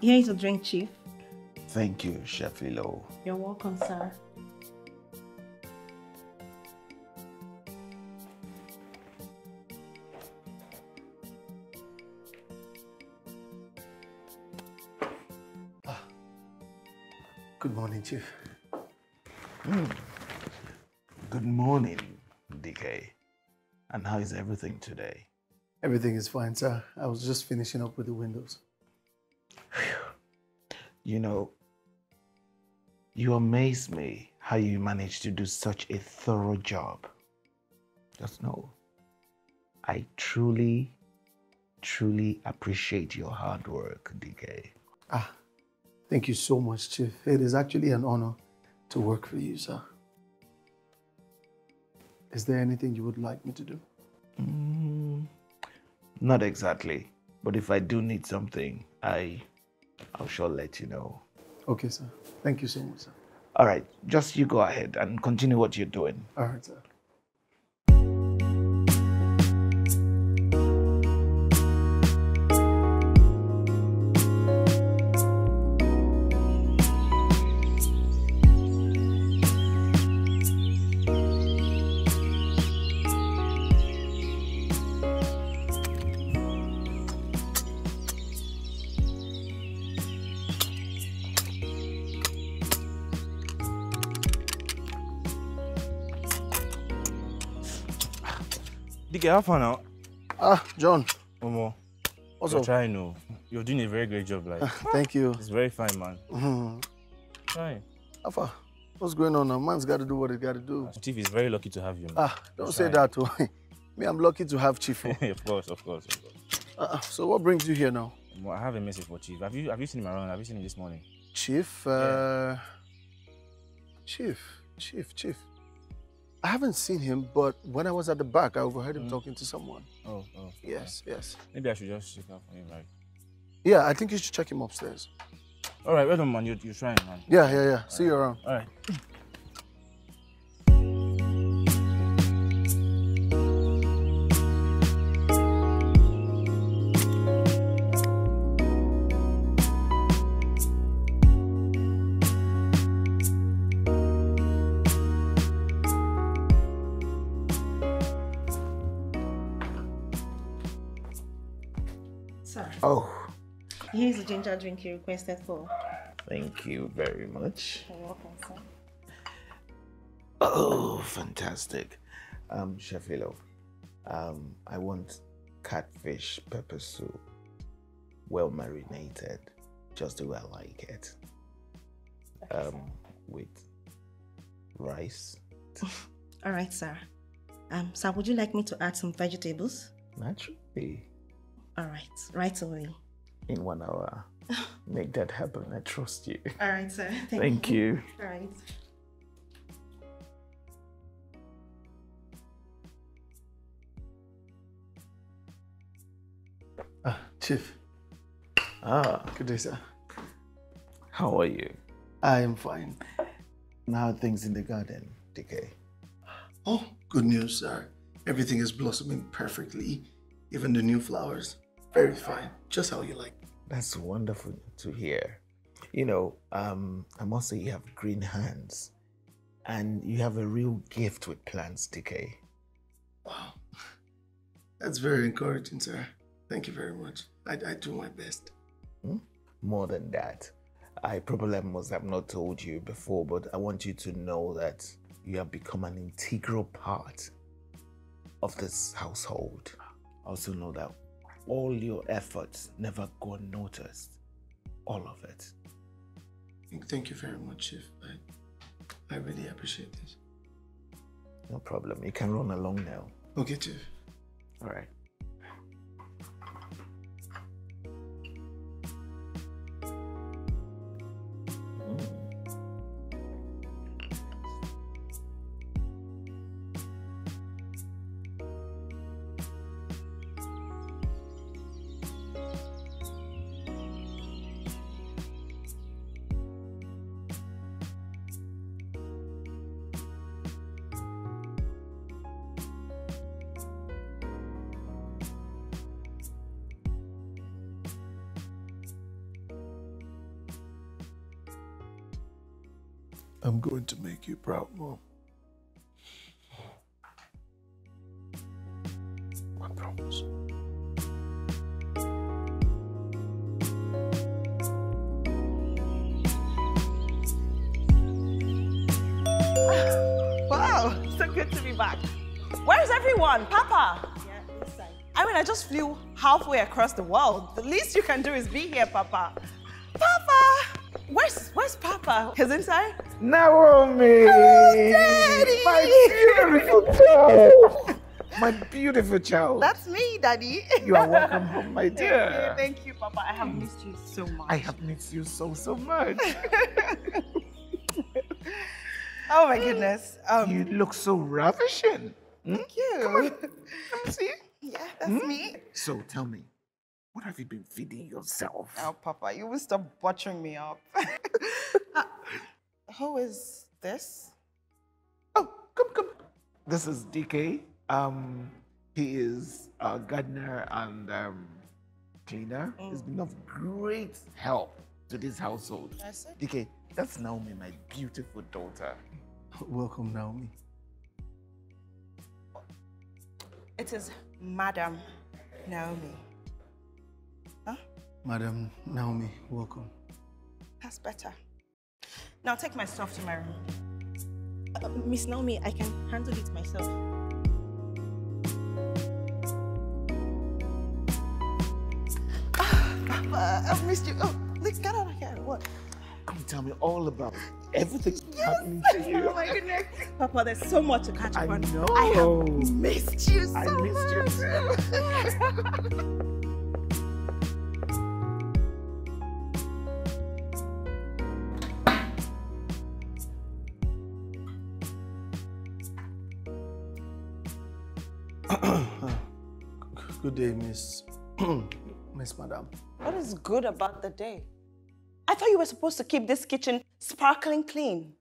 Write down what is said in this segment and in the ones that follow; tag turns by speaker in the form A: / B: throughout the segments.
A: Here is a drink, Chief.
B: Thank you, Chef Lilo.
A: You're welcome, sir. Ah.
C: Good morning, Chief. Hmm.
B: Good morning, DK. And how is everything today?
C: Everything is fine, sir. I was just finishing up with the windows.
B: You know, you amaze me how you manage to do such a thorough job. Just know, I truly, truly appreciate your hard work, DK.
C: Ah, thank you so much, Chief. It is actually an honor to work for you, sir. Is there anything you would like me to do?
B: Mm, not exactly, but if I do need something, I, I'll sure let you know.
C: Okay, sir. Thank you so much, sir.
B: All right, just you go ahead and continue what you're doing.
C: All right, sir.
D: DK, how far now?
C: Ah, John.
D: Omo.
C: What's
D: you're
C: up?
D: trying, no. You're doing a very great job, like.
C: Thank you.
D: It's very fine, man.
C: Hmm.
D: Trying.
C: Alpha, what's going on now? Man's got to do what he got to do.
D: Chief is very lucky to have you, man.
C: Ah, don't say that, too. Me, I'm lucky to have Chief. oh.
D: of course, of course, of course.
C: Uh, so what brings you here now?
D: Omo, I have a message for Chief. Have you have you seen him around? Have you seen him this morning?
C: Chief, uh, Chief, Chief, Chief. I haven't seen him, but when I was at the back, I overheard him
D: Mm.
C: talking to someone.
D: Oh, oh.
C: Yes, yes.
D: Maybe I should just check out for him, right?
C: Yeah, I think you should check him upstairs.
D: All right, well done, man. You're, you're trying, man.
C: Yeah, yeah, yeah. See you around.
D: All right.
A: Here is the ginger drink you requested for.
B: thank you very much.
A: You're welcome, sir.
B: Oh, fantastic. Um, Chef Lilo, um, I want catfish pepper soup, well marinated, just the way I like it. Um, with rice,
A: All right, sir. Um, sir, would you like me to add some vegetables?
B: naturally,
A: All right, right away.
B: In one hour. Make that happen. I trust you.
A: All right, sir.
B: Thank you.
A: All right.
C: Ah, Chief.
B: Ah,
C: Good day, sir.
B: how are you?
C: I am fine.
B: Now things in the garden, DK.
C: Oh, good news, sir. Everything is blossoming perfectly. Even the new flowers. Very fine. Just how you like.
B: That's wonderful to hear. You know, um, I must say you have green hands, and you have a real gift with plants, DK.
C: Wow. That's very encouraging, sir. Thank you very much. I, I do my best.
B: More than that, I probably must have not told you before, but I want you to know that you have become an integral part of this household. I Also, know that all your efforts never go unnoticed. All of it.
C: Thank you very much, Chief. I, I really appreciate this.
B: No problem. You can run along now.
C: Okay, Chief.
B: All right.
E: The world. The least you can do is be here, Papa. Papa! Where's where's Papa? He's inside?
B: Naomi!
E: Daddy!
B: My beautiful child! My beautiful child.
E: That's me, Daddy.
B: You are welcome home, my dear.
E: Thank you, Papa. I have missed you so much.
B: I have missed you so, so much.
E: oh my goodness. Um,
B: you look so ravishing.
E: thank you.
B: Come Let me see.
E: Yeah, that's me.
B: So tell me, what have you been feeding yourself?
E: Oh, Papa, you will stop butchering me up. Uh, who is this?
B: Oh, come, come. This is DK. Um, he is a gardener and um, cleaner. He's been of great help to this household.
E: I see.
B: DK, that's Naomi, my beautiful daughter.
C: Welcome, Naomi.
E: It is Madam Naomi.
C: Madam Naomi, welcome.
E: That's better. Now take my stuff to my room.
A: Uh, Miss Naomi, I can handle it myself.
E: Papa, I've missed you. Oh, look, get out of here. What?
B: Come tell me all about everything happening to you.
E: Oh my goodness. Papa, there's so much to catch up on.
B: I know.
E: I have missed you so
B: I missed you
E: much.
B: too.
C: day, Miss Miss Madam.
E: What is good about the day? I thought you were supposed to keep this kitchen sparkling clean.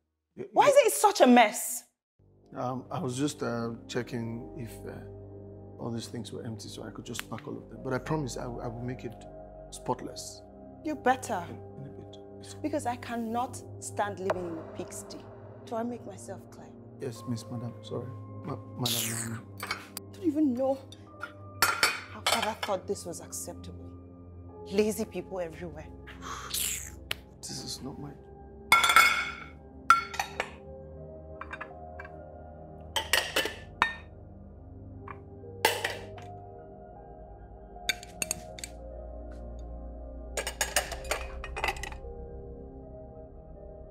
E: Why is it such a mess?
C: Um, I was just uh, checking if uh, all these things were empty so I could just pack all of them. But I promise I, will- I will make it spotless
E: You better.
C: in a bit.
E: Because I cannot stand living in a pigsty. Do I make myself clear?
C: Yes, Miss Madam. Sorry. Ma- Madam
E: I don't even know father thought this was acceptable. Lazy people everywhere.
C: This is not mine.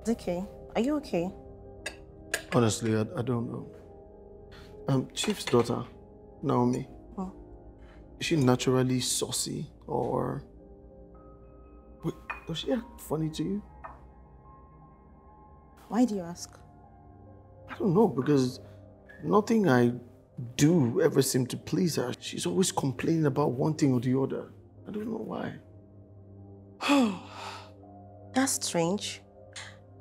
A: Okay, are you okay?
C: Honestly, I, I don't know. Um, Chief's daughter, Naomi. Is she naturally saucy or. Wait, does she act funny to you?
A: Why do you ask?
C: I don't know because nothing I do ever seems to please her. She's always complaining about one thing or the other. I don't know why.
A: That's strange.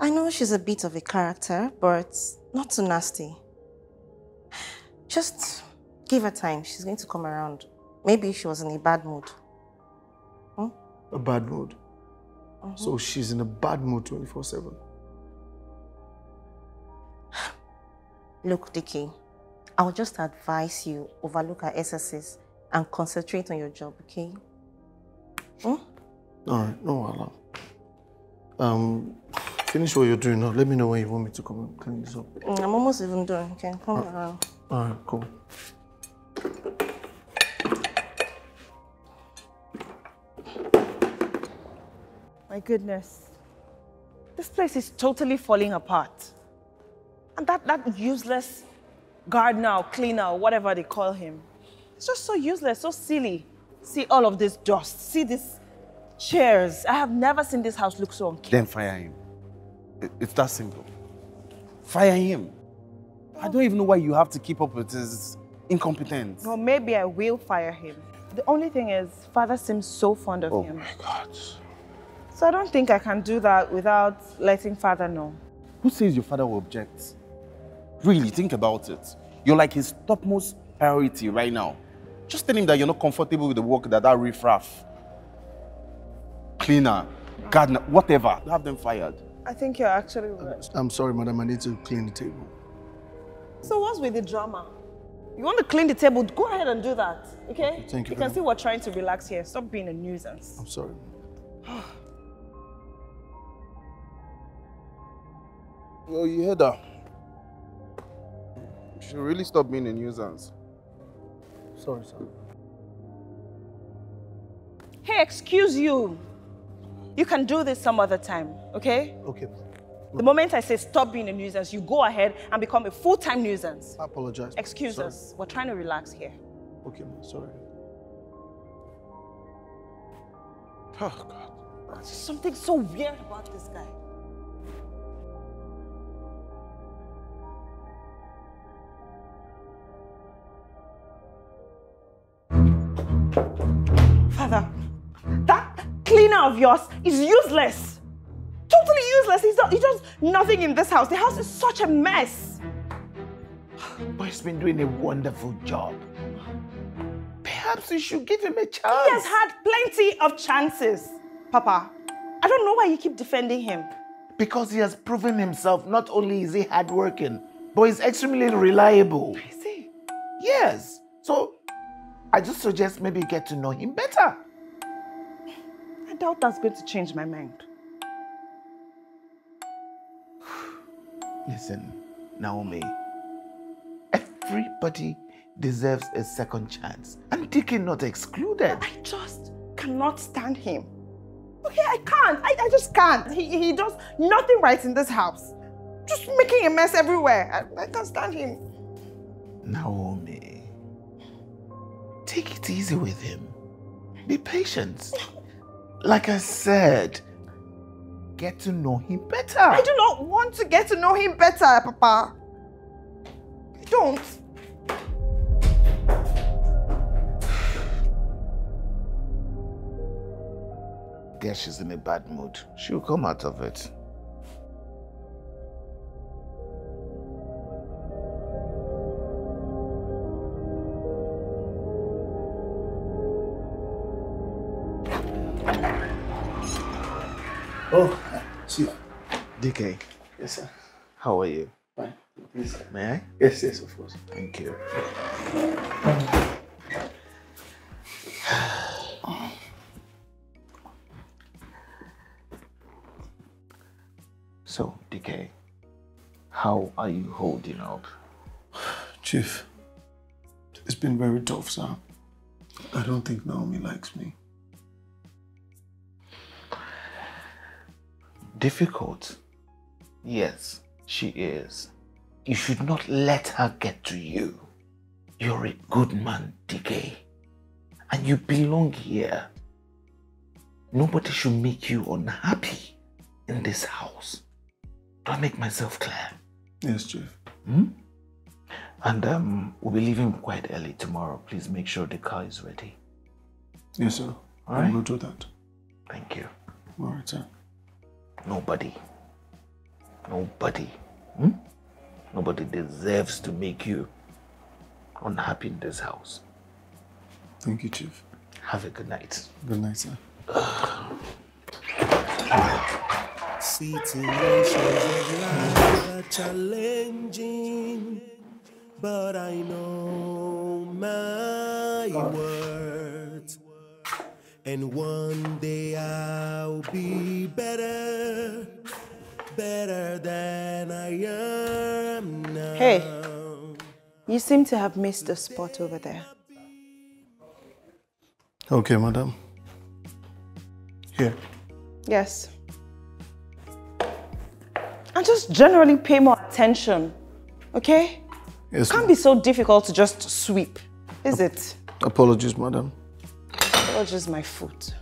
A: I know she's a bit of a character, but not too nasty. Just give her time. She's going to come around. Maybe she was in a bad mood.
C: A bad mood. So she's in a bad mood 24 7.
A: Look, Dicky, I'll just advise you overlook her excesses and concentrate on your job, okay? Hmm?
C: All right, no alarm. Um, finish what you're doing now. Let me know when you want me to come and clean this up.
A: Mm, I'm almost even done. Okay, come around.
C: All right, cool.
E: My goodness. This place is totally falling apart. And that, that useless gardener or cleaner or whatever they call him, it's just so useless, so silly. See all of this dust. See these chairs. I have never seen this house look so unkempt.
F: Then fire him. It's that simple. Fire him. I don't even know why you have to keep up with his incompetence.
E: Well, maybe I will fire him. The only thing is, father seems so fond of
F: Oh
E: him.
F: my God.
E: So I don't think I can do that without letting father know.
F: Who says your father will object? Really, think about it. You're like his topmost priority right now. Just tell him that you're not comfortable with the work that that riffraff, cleaner, gardener, whatever, have them fired.
E: I think you're actually right.
C: I'm sorry, madam. I need to clean the table.
E: So what's with the drama? You want to clean the table? Go ahead and do that, okay?
C: Thank you
E: You
C: very
E: can see we're trying to relax here. Stop being a nuisance.
C: I'm sorry.
F: Yo, you heard that? You should really stop being a nuisance.
C: Sorry, sir.
E: Hey, excuse you. You can do this some other time, okay?
C: Okay.
E: The moment I say stop being a nuisance, you go ahead and become a full-time nuisance.
C: I apologize.
E: Excuse
C: Sorry.
E: us. We're trying to relax here.
C: Okay. Sorry.
F: Oh, God.
E: There's something so weird about this guy. Cleaner of yours is useless. Totally useless. He's not, he does nothing in this house. The house is such a mess.
B: But he's been doing a wonderful job. Perhaps you should give him a chance.
E: He has had plenty of chances. Papa, I don't know why you keep defending him.
B: Because he has proven himself, not only is he hardworking, but he's extremely reliable.
E: I see.
B: Yes. So I just suggest maybe you get to know him better.
E: I doubt that's going to change my mind.
B: Listen, Naomi, everybody deserves a second chance, and Deacon not excluded.
E: I just cannot stand him. Okay, I can't. I, I just can't. He, he does nothing right in this house. Just making a mess everywhere. I, I can't stand him.
B: Naomi, take it easy with him. Be patient. Like I said, get to know him better.
E: I do not want to get to know him better, Papa. I don't.
B: Guess she's in a bad mood. She'll come out of it.
C: Yes, sir.
B: how are you?
C: Fine. Please.
B: May I?
C: Yes, yes, of course.
B: Thank you. So, DK, how are you holding up?
C: Chief, it's been very tough, sir. I don't think Naomi likes me.
B: Difficult? Yes, she is. You should not let her get to you. You're a good man, DK. And you belong here. Nobody should make you unhappy in this house. Do I make myself clear?
C: Yes, Chief.
B: Hmm? And um, we'll be leaving quite early tomorrow. Please make sure the car is ready.
C: Yes, sir.
B: All
C: I'll
B: right.
C: go do that.
B: Thank you.
C: All right, sir.
B: Nobody. Nobody. Hmm? Nobody deserves to make you unhappy in this house.
C: Thank you, Chief.
B: Have a good night.
C: Good night, sir.
G: Situations of life are challenging, but I know my worth. And one day I'll be better, better than I am now.
E: Hey. You seem to have missed the spot over there.
C: Okay, madam. Here.
E: Yes. And just generally pay more attention, okay?
C: Yes,
E: Can't be so difficult to just sweep, is it?
C: Apologies, madam.
E: Or just my foot.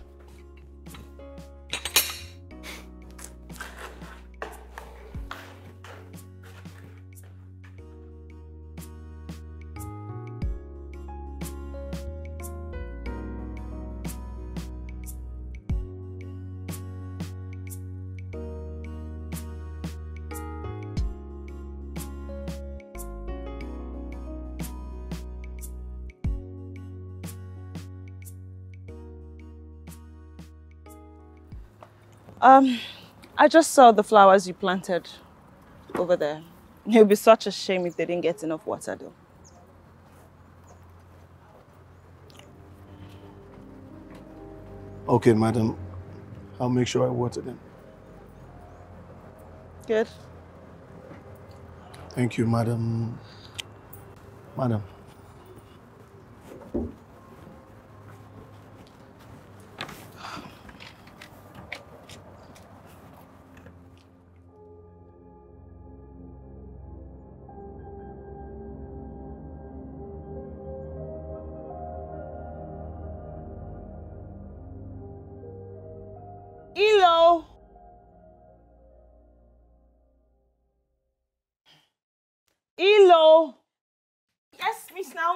E: Um, I just saw the flowers you planted over there. It would be such a shame if they didn't get enough water though.
C: Okay, madam. I'll make sure I water them.
E: Good.
C: Thank you, madam. Madam.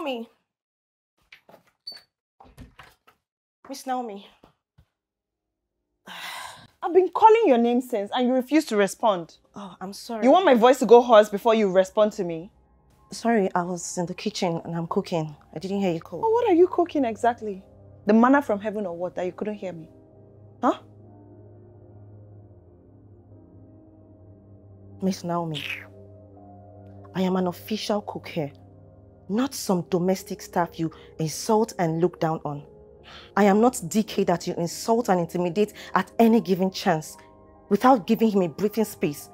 A: Naomi. Miss Naomi.
E: I've been calling your name since and you refuse to respond.
A: Oh, I'm sorry.
E: You want my voice to go hoarse before you respond to me?
A: Sorry, I was in the kitchen and I'm cooking. I didn't hear you call.
E: Oh, what are you cooking exactly? The manna from heaven or what that you couldn't hear me? Huh?
A: Miss Naomi, I am an official cook here, not some domestic staff you insult and look down on. I am not DK that you insult and intimidate at any given chance without giving him a breathing space,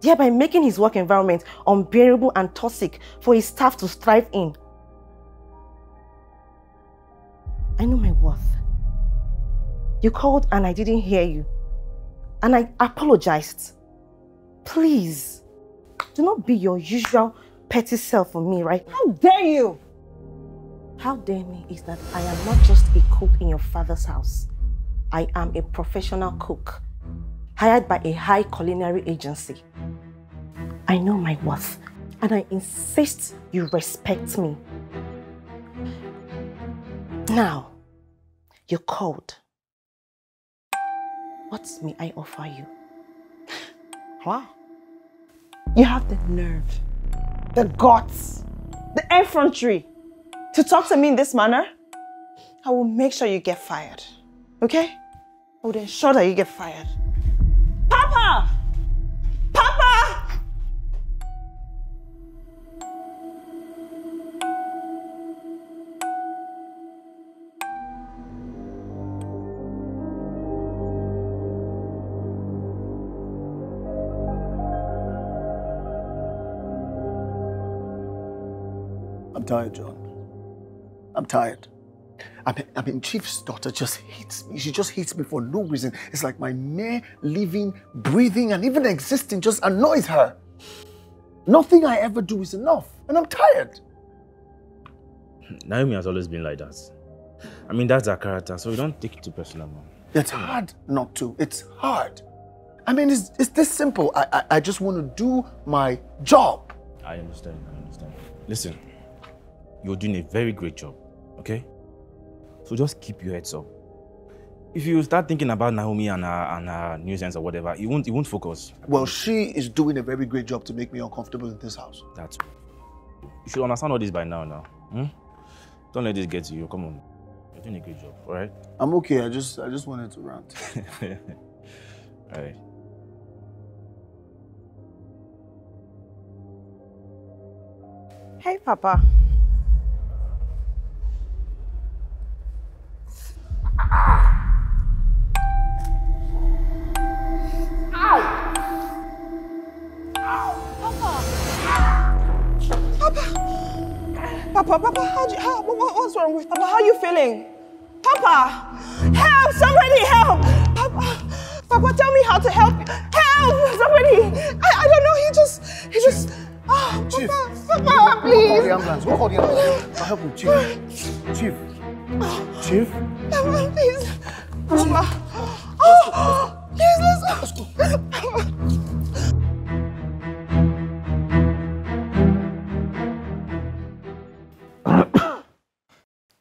A: thereby making his work environment unbearable and toxic for his staff to thrive in. I know my worth. You called and I didn't hear you. And I apologized. Please, do not be your usual petty self for me, right?
E: How dare you?
A: How dare me is that I am not just a cook in your father's house. I am a professional cook, hired by a high culinary agency. I know my worth, and I insist you respect me. Now, you're called. What may I offer you?
E: Wow. You have the nerve, the guts, the effrontery to talk to me in this manner. I will make sure you get fired. Okay? I will ensure that you get fired. Papa!
C: Tired, John. I'm tired. I mean, I mean, Chief's daughter just hates me. She just hates me for no reason. It's like my mere living, breathing, and even existing just annoys her. Nothing I ever do is enough, and I'm tired.
D: Naomi has always been like that. I mean, that's her character, so we don't take it too personal, man.
C: It's hard not to. It's hard. I mean, it's, it's this simple. I, I, I just want to do my job.
D: I understand, I understand. Listen, you're doing a very great job, okay? So just keep your heads up. If you start thinking about Naomi and her, and her nuisance or whatever, you won't, you won't focus.
C: Well, she is doing a very great job to make me uncomfortable in this house.
D: That's You should understand all this by now, now. Hmm? Don't let this get to you. Come on. You're doing a great job, all right?
C: I'm okay. I just I just wanted to rant.
D: all right.
E: Hey, Papa. Papa, Papa, how, you, how what, what's wrong with Papa? How are you feeling? Papa, help! Somebody help! Papa, Papa, tell me how to help. Help! Somebody! I, I don't know. He just, he just. Oh,
C: Chief.
E: Papa, Papa,
C: Call
E: please.
C: the ambulance. Call the ambulance. I'll help you, Chief. Chief. Chief.
E: Papa, please. Papa. Oh, please, let's go.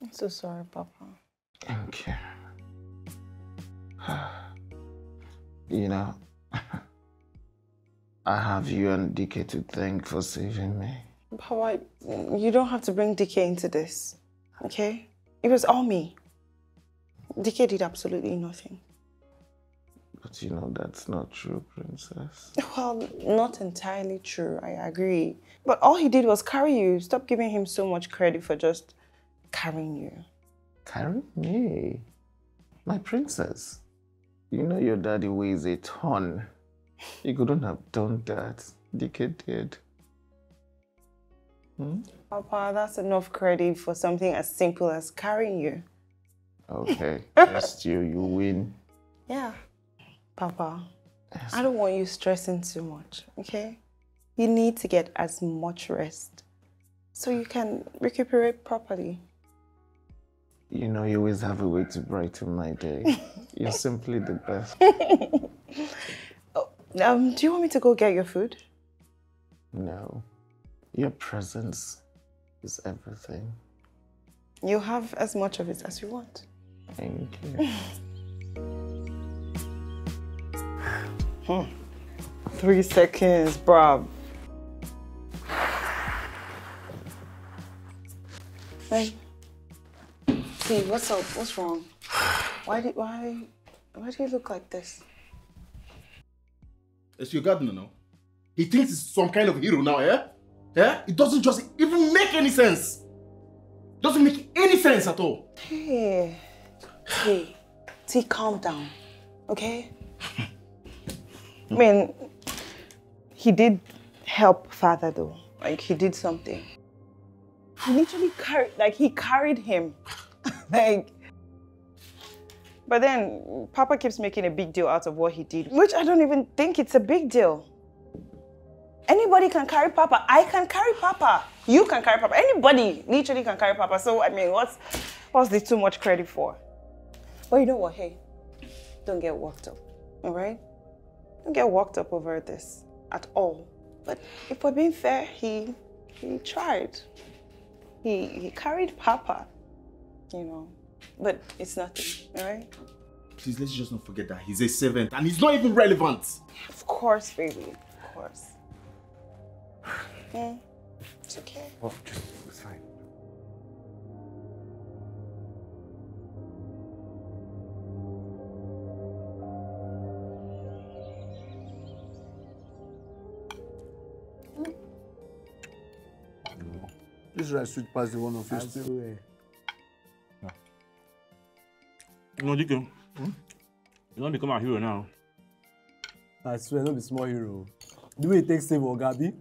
E: I'm so sorry, Papa.
B: Thank you. You know, I have you and DK to thank for saving me.
E: Papa, you don't have to bring DK into this, okay? It was all me. DK did absolutely nothing.
B: But you know that's not true, princess.
E: Well, not entirely true. I agree. But all he did was carry you. Stop giving him so much credit for just carrying you.
B: Carry me. My princess. You know your daddy weighs a ton. You couldn't have done that. DK did. Hmm?
E: Papa, that's enough credit for something as simple as carrying you.
B: Okay. Test you, you win.
E: Yeah. Papa, I don't want you stressing too much, okay? You need to get as much rest so you can recuperate properly.
B: You know you always have a way to brighten my day. You're simply the best.
E: Um, do you want me to go get your food?
B: No. Your presence is everything.
E: You have as much of it as you want.
B: Thank you.
E: Hmm. Three seconds, bruv. Hey. See, what's up? What's wrong? Why did why why do you look like this?
F: It's your gardener now. He thinks he's some kind of hero now, eh? Yeah? It doesn't just even make any sense. It Doesn't make any sense at all.
E: Hey. Hey. T, calm down. Okay? I mean, he did help father though. Like he did something. He literally carried like he carried him. like but then Papa keeps making a big deal out of what he did, which I don't even think it's a big deal. Anybody can carry Papa. I can carry Papa. You can carry Papa. Anybody literally can carry Papa. So I mean, what's what's the too much credit for? But you know what? Hey, don't get worked up. All right? Don't get worked up over this at all. But if we're being fair, he he tried. He he carried Papa. You know, but it's nothing. All right?
F: Please, let's just not forget that he's a servant and he's not even relevant.
E: Of course, baby. Of course. Hmm. It's okay.
B: Well, just, it's fine.
C: This rice sweet past the one of you still.
D: You know, Dike, you don't become a hero now.
H: I swear, no be small hero. The way he take save Ogabi,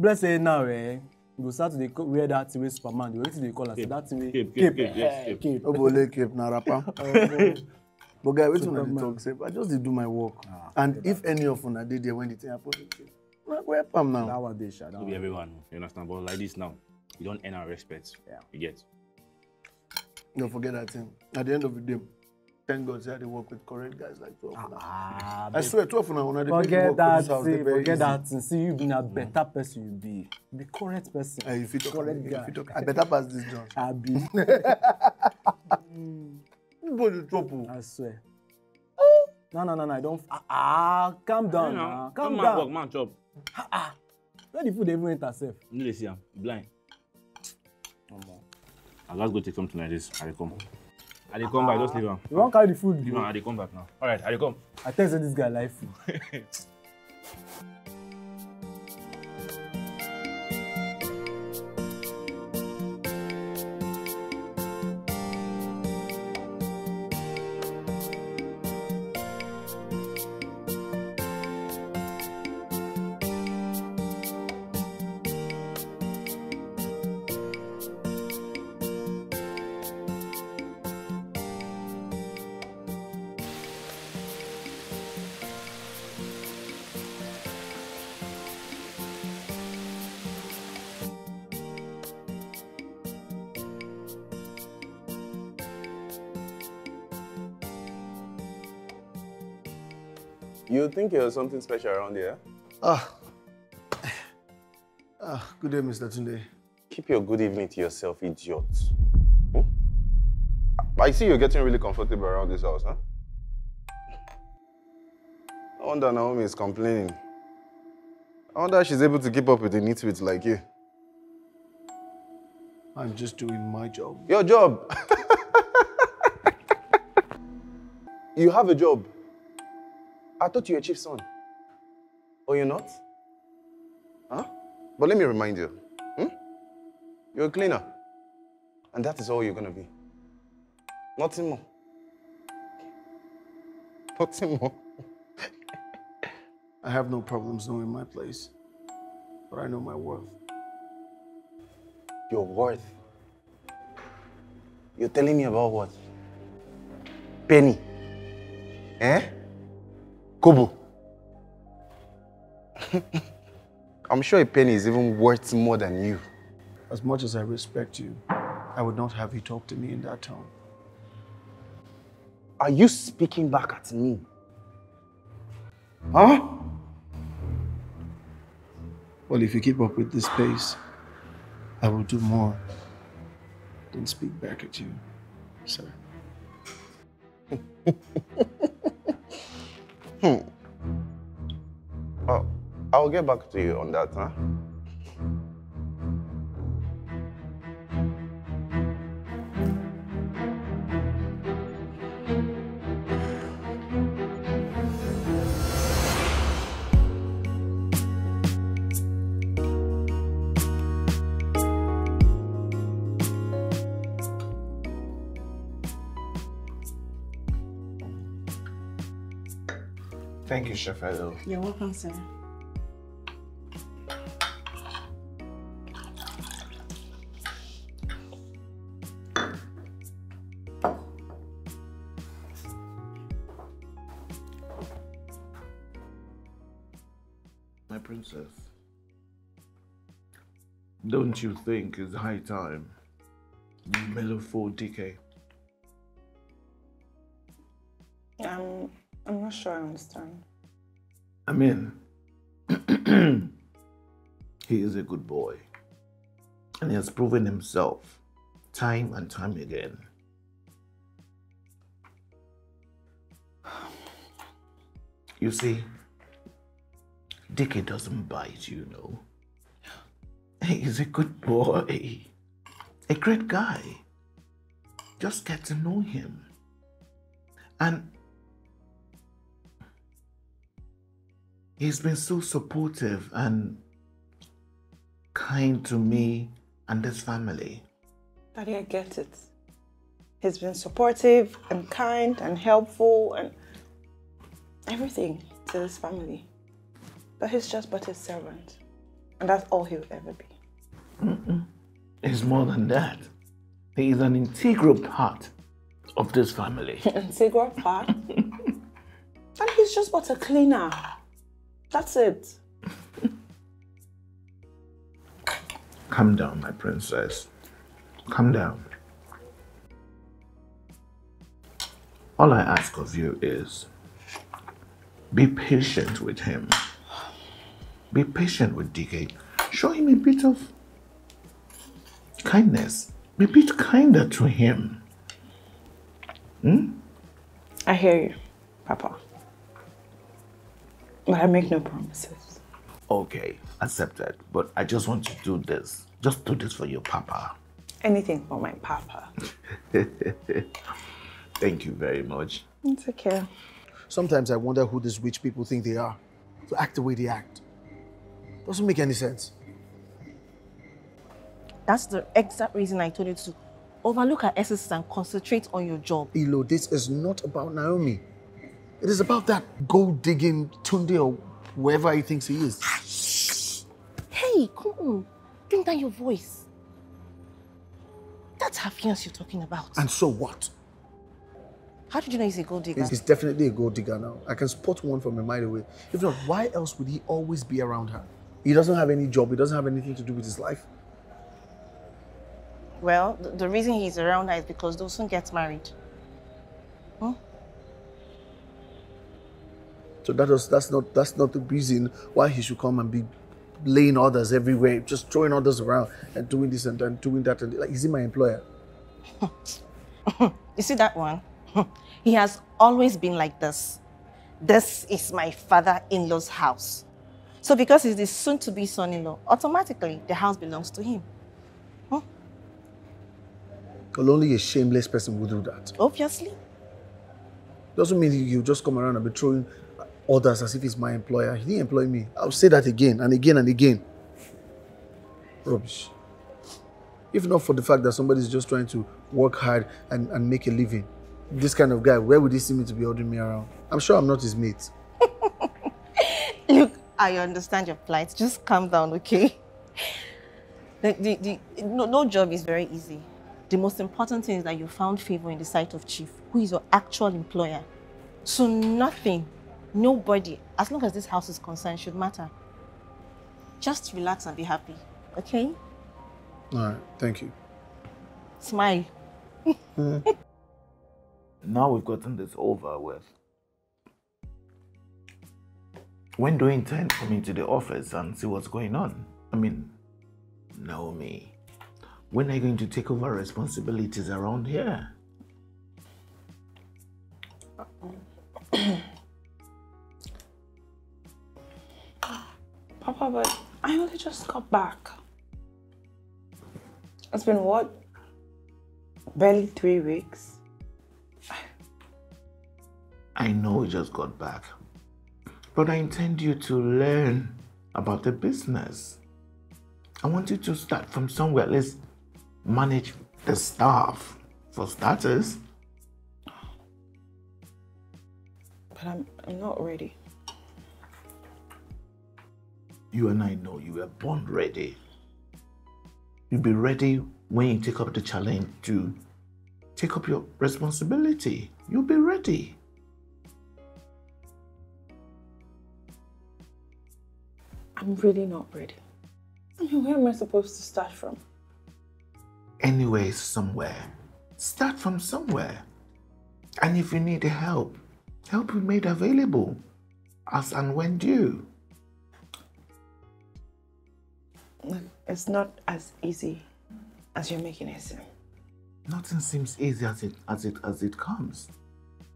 H: bless say now, eh, you go start to dey wear that thing wey Superman dey wear, wetin dey call am? Say that thing wey
D: Cape, cape, cape, yes,
H: eh,
D: cape.
C: Obole cape na rapper.
H: Omo.
C: But guy, wetin una dey talk say? I just dey do my work. And if any of una dey there when the thing happen, una go help am
H: That
C: now.
H: one dey sha. that
D: No be
H: one.
D: everyone, you understand? But like this now, you don't earn our respect.
H: Yeah.
D: You get?
C: Don't forget that thing. At the end of the day, thank God say I dey work with correct guys like two of una.
H: Ah,
C: I swear, two of una, una dey make
H: Forget
C: work for this house dey very
H: forget
C: easy.
H: that thing. See, you be na better person you be. You be correct person.
C: Eh, you fit talk
H: correct
C: you
H: guy.
C: fit talk. I better pass this John.
H: Abi.
C: Nobody trouble.
H: I swear. No, no, no, no. I don't. Ah, ah calm down.
D: You
H: now. Calm
D: man
H: down.
D: work, man chop.
H: Where the food dey even enter sef?
D: You know they see am, blind. I'll just go take something like this. I dey come. I dey come back, just leave am.
H: You wan carry the food?
D: Leave am, I dey come back now. Alright, I dey come.
H: I tell you say this guy like food.
I: Think you're something special around here?
C: Ah. Ah, good day, Mr. Tunde.
I: Keep your good evening to yourself, idiot. Hmm? I see you're getting really comfortable around this house, huh? I wonder Naomi is complaining. I wonder she's able to keep up with the nitwits like you.
C: I'm just doing my job.
I: Your job! you have a job. I thought you were chief's son. Oh, you're not? Huh? But let me remind you. Hmm? You're a cleaner. And that is all you're gonna be. Nothing more. Nothing more.
C: I have no problems knowing my place, but I know my worth.
I: Your worth. You're telling me about what? Penny. Eh? Kobo. I'm sure a penny is even worth more than you.
C: As much as I respect you, I would not have you talk to me in that tone.
I: Are you speaking back at me? Huh?
C: Well, if you keep up with this pace, I will do more than speak back at you, sir.
I: Hmm. Oh, I'll get back to you on that, huh?
B: Chef Edo.
A: You're welcome, sir.
B: My princess, don't you think it's high time you mellow for DK?
E: Um, I'm not sure I understand.
B: I mean, he is a good boy. And he has proven himself time and time again. You see, Dickie doesn't bite, you know. He's a good boy, a great guy. Just get to know him. And he's been so supportive and kind to me and this family.
E: Daddy, I get it. He's been supportive and kind and helpful and everything to this family. But he's just but his servant. And that's all he'll ever be.
B: Mm-mm. He's more than that. He is an integral part of this family.
E: Integral part. and he's just but a cleaner. That's it.
B: Calm down, my princess. Calm down. All I ask of you is be patient with him. Be patient with DK. Show him a bit of kindness. Be a bit kinder to him. Hmm?
E: I hear you, Papa. But I make no promises.
B: Okay, accepted. But I just want to do this. Just do this for your papa.
E: Anything for my Papa.
B: Thank you very much.
E: It's okay.
C: Sometimes I wonder who these rich people think they are to act the way they act. Doesn't make any sense.
A: That's the exact reason I told you to overlook her excesses and concentrate on your job.
C: Ilo, this is not about Naomi. It is about that gold digging Tunde or whoever he thinks he is.
A: Ah, hey, come on. Bring down your voice. That's her fiance you're talking about.
C: And so what?
A: How did you know he's a gold digger?
C: He's definitely a gold digger now. I can spot one from a mile away. If not, why else would he always be around her? He doesn't have any job. He doesn't have anything to do with his life.
A: Well, the, the reason he's around her is because they'll soon get married.
C: So that is, that's not that's not the reason why he should come and be laying others everywhere, just throwing others around and doing this and then doing that. And like, is he my employer?
A: You see that one? he has always been like this. This is my father-in-law's house. So because he's the soon-to-be son-in-law, automatically the house belongs to him.
C: Well, only a shameless person would do that.
A: Obviously.
C: Doesn't mean you just come around and be throwing orders as if he's my employer. He didn't employ me. I'll say that again and again and again. Rubbish. If not for the fact that somebody's just trying to work hard and, and make a living, this kind of guy, where would he see me to be ordering me around? I'm sure I'm not his mate.
A: Look, I understand your plight. Just calm down, okay? The, the, the, no, no job is very easy. The most important thing is that you found favor in the sight of Chief, who is your actual employer. So nothing, nobody, as long as this house is concerned, should matter. Just relax and be happy, okay?
C: All right, thank you.
A: Smile. Mm.
B: Now we've gotten this over with. When do you intend coming to the office and see what's going on? I mean, Naomi, when are you going to take over responsibilities around here?
E: Papa, but I only just got back. It's been what? Barely three weeks.
B: I know you just got back, but I intend you to learn about the business. I want you to start from somewhere. Let's manage the staff for starters.
E: But I'm, I'm not ready.
B: You and I know you were born ready. You'll be ready when you take up the challenge to take up your responsibility. You'll be ready.
E: I'm really not ready. I mean, where am I supposed to start from?
B: Anyway, somewhere. Start from somewhere. And if you need help, help will be made available as and when due.
E: It's not as easy as you're making it seem.
B: Nothing seems easy as it as it as it comes.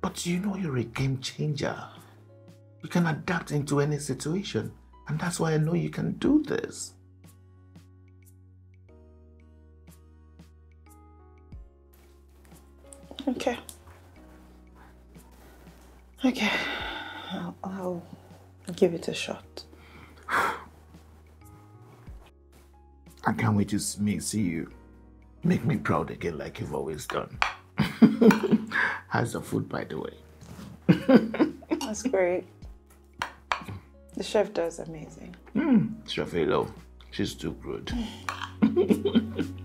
B: But you know you're a game changer. You can adapt into any situation. And that's why I know you can do this.
E: Okay. Okay. I'll, I'll give it a shot.
B: I can't wait to see you. Make me proud again like you've always done. How's the food by the way?
E: That's great. The chef does amazing.
B: Hmm, Shafelo, she's too good.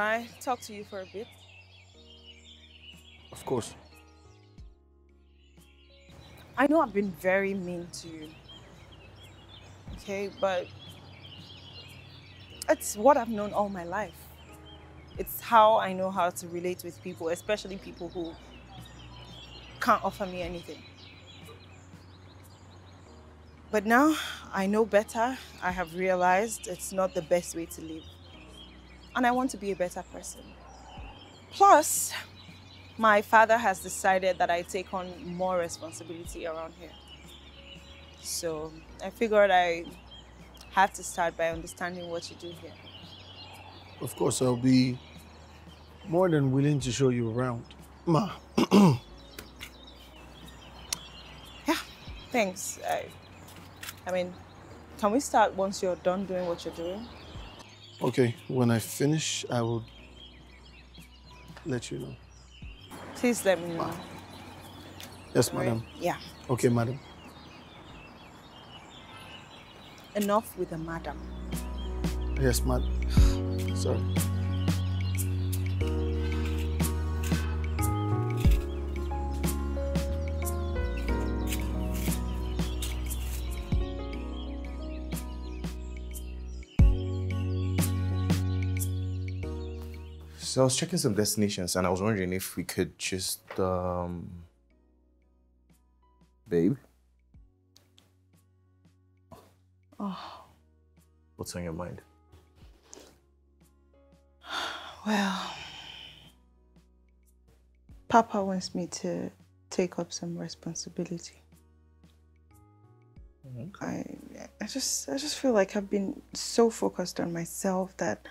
E: I talk to you for a bit?
C: Of course.
E: I know I've been very mean to you. Okay, but it's what I've known all my life. It's how I know how to relate with people, especially people who can't offer me anything. But now I know better. I have realized it's not the best way to live. And I want to be a better person. Plus, my father has decided that I take on more responsibility around here. So I figured I have to start by understanding what you do here.
C: Of course, I'll be more than willing to show you around. Ma, yeah,
E: Thanks. I, I mean, can we start once you're done doing what you're doing?
C: Okay, when I finish, I will let you know.
E: Please let me know.
C: Yes,
E: Alright?
C: madam.
E: Yeah.
C: Okay, madam.
E: Enough with the madam.
C: Yes, madam. Sorry.
F: So I was checking some destinations and I was wondering if we could just, um, babe,
E: Oh,
B: What's on your mind?
E: well. Papa wants me to take up some responsibility. I I just I just feel like I've been so focused on myself that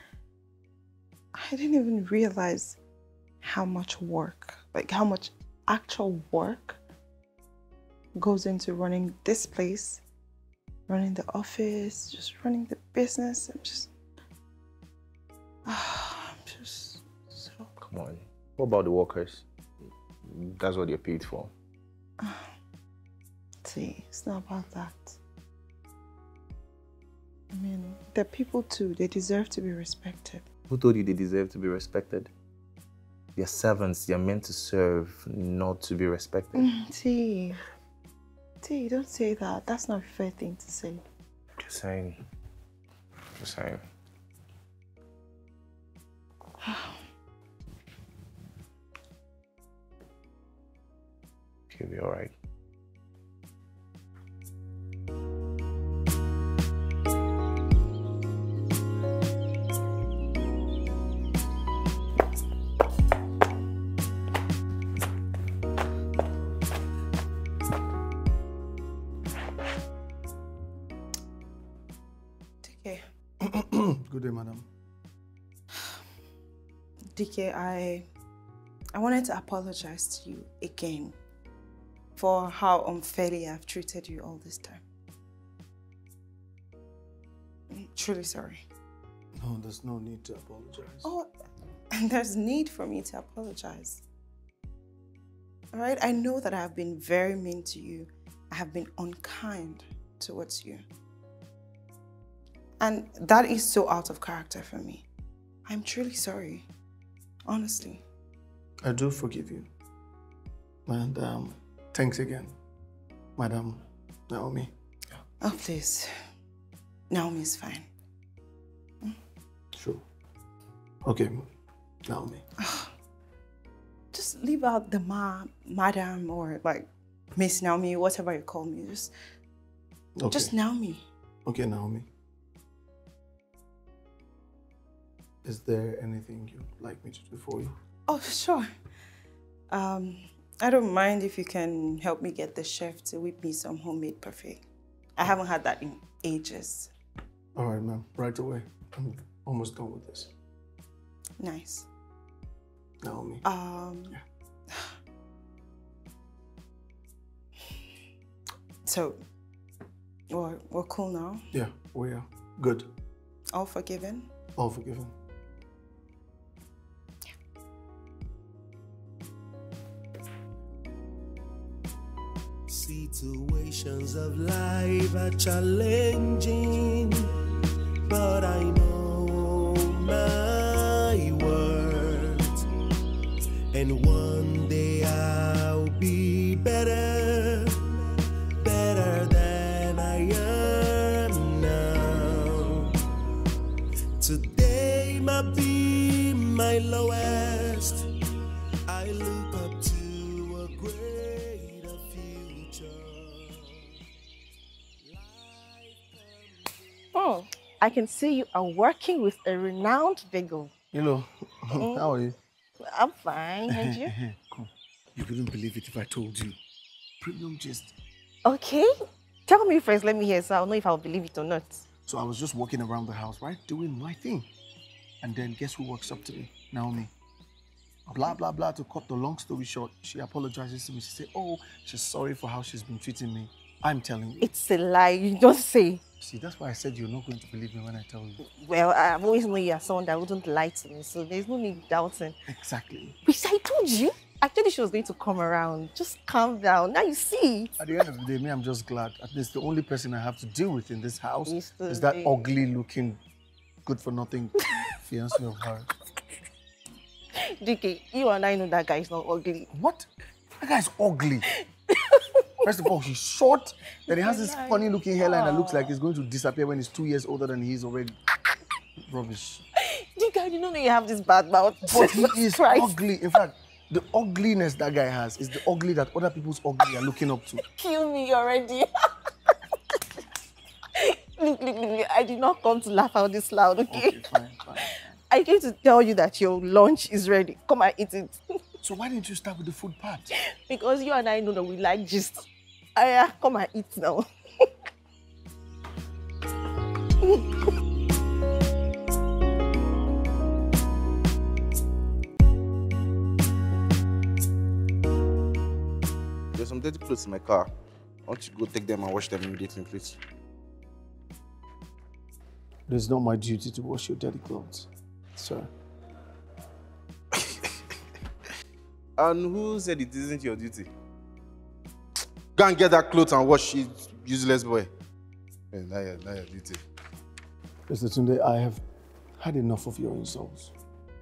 E: I didn't even realize how much work, like how much actual work goes into running this place, running the office, just running the business. I'm just I'm just so
B: Come on. What about the workers? That's what you're paid for.
E: See, it's not about that. I mean, they're people too. They deserve to be respected.
B: Who told you they deserve to be respected? They're servants. They're meant to serve, not to be respected.
E: Mm, T. T, don't say that. That's not a fair thing to say.
B: Just saying. Just saying. You'll be alright.
E: DK, I, I wanted to apologize to you again for how unfairly I've treated you all this time. I'm truly sorry.
C: No, there's no need to apologize.
E: Oh, and there's need for me to apologize. All right, I know that I have been very mean to you. I have been unkind towards you. And that is so out of character for me. I'm truly sorry. Honestly.
C: I do forgive you. And um, thanks again, Madam Naomi.
E: Oh, please. Naomi's fine.
C: Sure. Okay, Naomi.
E: Just leave out the ma, madam, or like Miss Naomi, whatever you call me. Just,
C: Okay.
E: just Naomi.
C: Okay, Naomi. Is there anything you'd like me to do for you?
E: Oh, sure. Um, I don't mind if you can help me get the chef to whip me some homemade parfait. I haven't had that in ages.
C: All right, ma'am. Right away. I'm almost done with this.
E: Nice.
C: Naomi.
E: Um. So, we're, we're cool now.
C: Yeah, we are. Good.
E: All forgiven.
C: All forgiven.
G: Situations of life are challenging, but I know my worth. And one day I'll be better, better than I am now. Today might be my lowest. I
A: can see you are working with a renowned bagel.
C: Hello. Mm. How are you?
A: I'm fine, and you?
C: Come. You wouldn't believe it if I told you. Premium gist.
A: Okay. Tell me first, let me hear so I'll know if I'll believe it or not.
C: So I was just walking around the house, right? Doing my thing. And then guess who walks up to me? Naomi. Blah, blah, blah. To cut the long story short, she apologizes to me. She said, Oh, she's sorry for how she's been treating me. I'm telling you.
A: It's a lie, you don't say.
C: See, that's why I said you're not going to believe me when I tell you.
A: Well, I've always known you are someone that wouldn't lie to me, so there's no need doubting.
C: Exactly.
A: Which I told you. i Actually, she was going to come around. Just calm down. Now you see.
C: At the end of the day, me, I'm just glad. At least the only person I have to deal with in this house is that
A: Day.
C: ugly looking, good for nothing fiance of hers.
A: DK, you and I know that guy is not ugly.
C: What? That guy's ugly. First of all, he's short. Then he has this funny looking hairline that looks like ah. he's going to disappear when he's two years older than he is already. Rubbish.
A: DK, I didn't know you have this bad mouth.
C: But he is
A: Christ.
C: ugly. In fact, the ugliness that guy has is the ugly that other people's ugly are looking up to.
A: Kill me already. Look, look, look, look, I did not come to laugh out this loud, okay?
C: Okay, fine, fine.
A: I came to tell you that your lunch is ready. Come and eat it.
C: So why didn't you start with the food part?
A: because you and I know that we like gist. Aya, come and eat now.
F: There's some dirty clothes in my car. I want you to go take them and wash them immediately, please.
C: It is not my duty to wash your dirty clothes, sir.
F: And who said it isn't your duty? Go and get that clothes and wash it, useless boy. Yeah, now your, now your duty.
C: Mr. Tunde, I have had enough of your insults.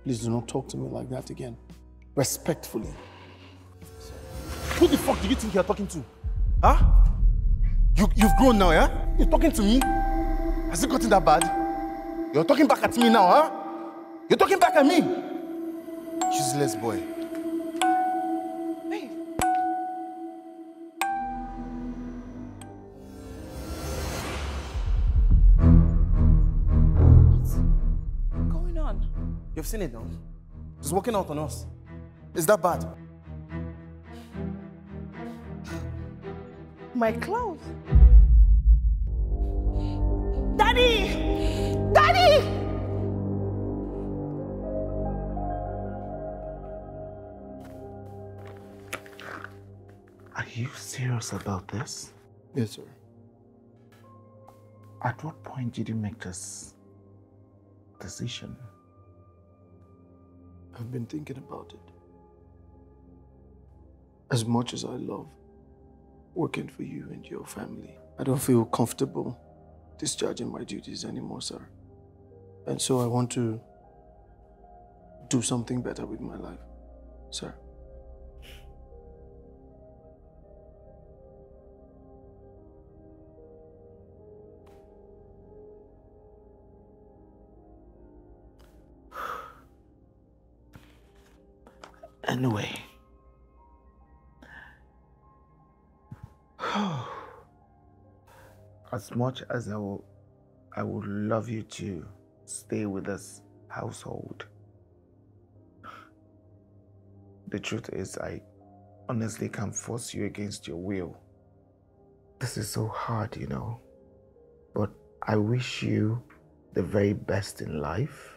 C: Please do not talk to me like that again. Respectfully.
F: Who the fuck do you think you're talking to? Huh? You, you've grown now, yeah? You're talking to me? Has it gotten that bad? You're talking back at me now, huh? You're talking back at me? Useless boy. You've seen it now. He's working out on us. Is that bad?
E: My clothes. Daddy! Daddy!
B: Are you serious about this?
C: Yes, sir.
B: At what point did you make this decision?
C: I've been thinking about it. As much as I love working for you and your family, I don't feel comfortable discharging my duties anymore, sir. And so I want to do something better with my life, sir.
B: Anyway. As much as I will, I would love you to stay with this household. The truth is, I honestly can't force you against your will. This is so hard, you know. But I wish you the very best in life.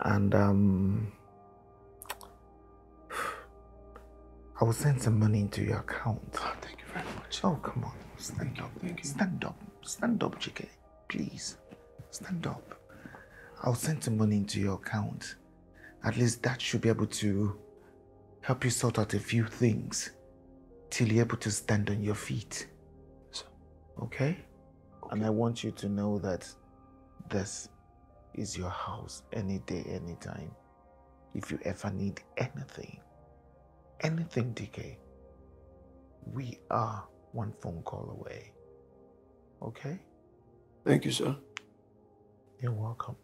B: And um I will send some money into your account.
C: Oh, thank you very much.
B: Oh, come on. Stand up. Stand up. Stand up, Chike. Please. Stand up. I'll send some money into your account. At least that should be able to help you sort out a few things till you're able to stand on your feet. So okay? And I want you to know that this is your house any day, anytime. If you ever need anything, anything, DK, we are one phone call away. Okay?
C: Thank you, sir.
B: You're welcome.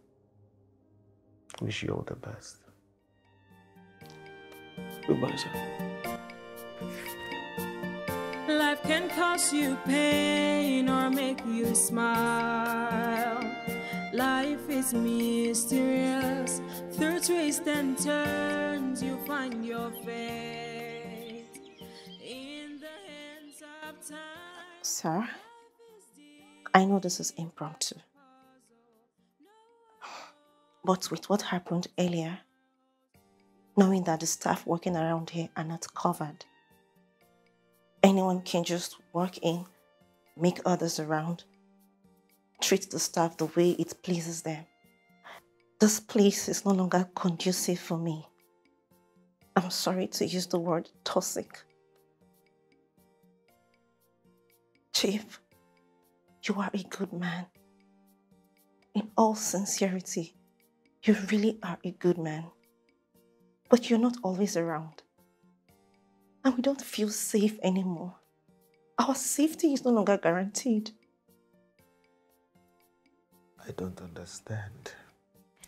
B: Wish you all the best.
C: Goodbye, sir.
J: Life can cause you pain or make you smile. Life is mysterious. Through twists and turns, you find your fate. In the hands of time.
A: Sir, I know this is impromptu. But with what happened earlier, knowing that the staff working around here are not covered, anyone can just walk in, make others around, treat the staff the way it pleases them. This place is no longer conducive for me. I'm sorry to use the word toxic. Chief, you are a good man. In all sincerity, you really are a good man. But you're not always around. And we don't feel safe anymore. Our safety is no longer guaranteed.
B: I don't understand.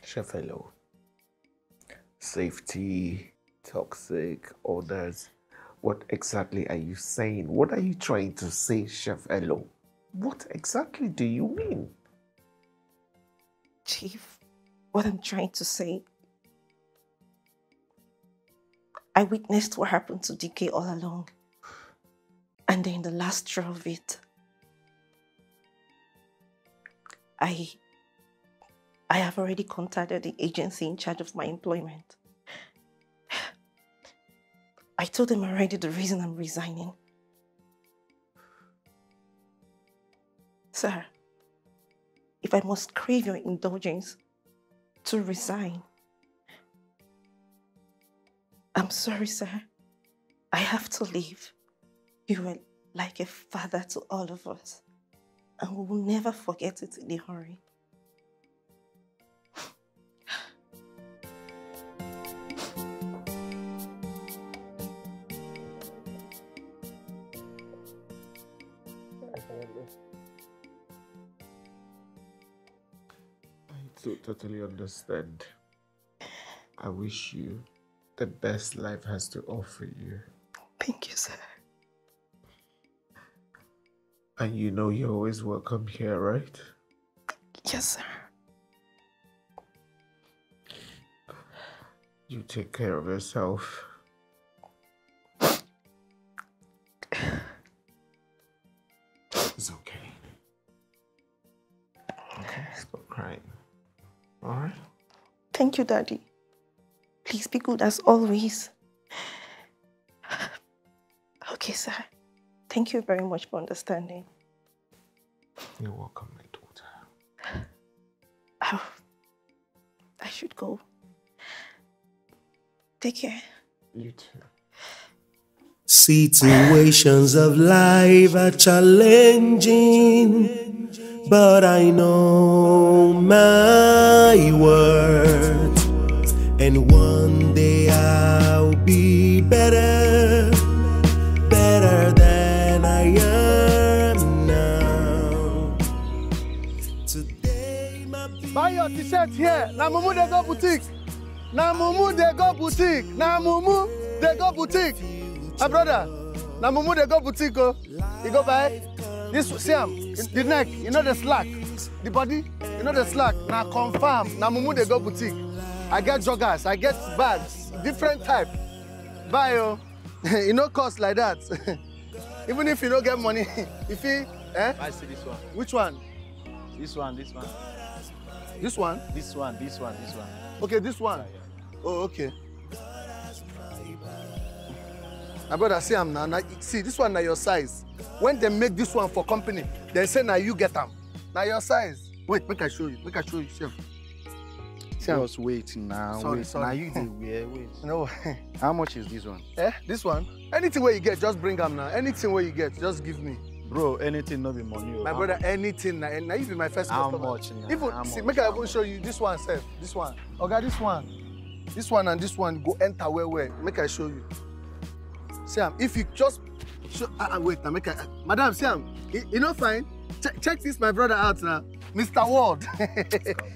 B: Shefelo. Safety, toxic, orders. What exactly are you saying? What are you trying to say, Chef Elo? What exactly do you mean?
A: Chief, what I'm trying to say. I witnessed what happened to DK all along. And then the last straw of it. I I have already contacted the agency in charge of my employment. I told them already the reason I'm resigning. Sir, if I must crave your indulgence to resign, I'm sorry, sir. I have to leave. You were like a father to all of us, and we will never forget it in a hurry.
B: To- totally understand. I wish you the best life has to offer you.
A: Thank you, sir.
B: And you know you're always welcome here, right?
A: Yes, sir.
B: You take care of yourself.
A: Thank you, Daddy. Please be good as always. Okay, sir. Thank you very much for understanding.
B: You're welcome, my daughter.
A: Oh, I should go. Take care.
B: You too.
G: Situations of life are challenging, but I know my worth, and one day I'll be better, better than I am now. Today, my
C: Buy your t-shirt here. Na Mumu they go boutique. Na Mumu they go boutique. Na Mumu they go boutique. My brother, na Mumu they go boutique. Oh, you go buy this. See am, the neck, you know the slack, the body, you know the slack. Now confirm. Na Mumu they go boutique. I get joggers, I get bags, different type. Buy oh, e no cost like that. Even if you no get money, if you, eh?
K: I see this one.
C: Which one?
K: This one, this one.
C: This one?
K: This one, this one, this one.
C: Okay, this one. Oh, okay. My brother, see am now. now. See, this one na your size. When they make this one for company, they say na you get am. Na your size. Wait, make I show you. Make I show you, chef.
K: Just wait now.
C: Sorry,
K: wait.
C: sorry.
K: Now you dey wear. Wait.
C: No.
K: How much is this one?
C: eh, this one. Anything where you get, just bring am now. Anything where you get, just give me.
K: Bro, anything no be money. oh.
C: My
K: How
C: brother,
K: much?
C: anything na. Na you be my first
K: How
C: customer.
K: much now?
C: Even
K: How
C: see,
K: much?
C: make I
K: How
C: even show you this one, sef. This one. Oga, this one. This one and this one go enter well well. Make I show you. See am, if you just show, ah, ah, wait, now make I, madam, see am, you, you know fine. Check, check this, my brother out now, Mr. Ward.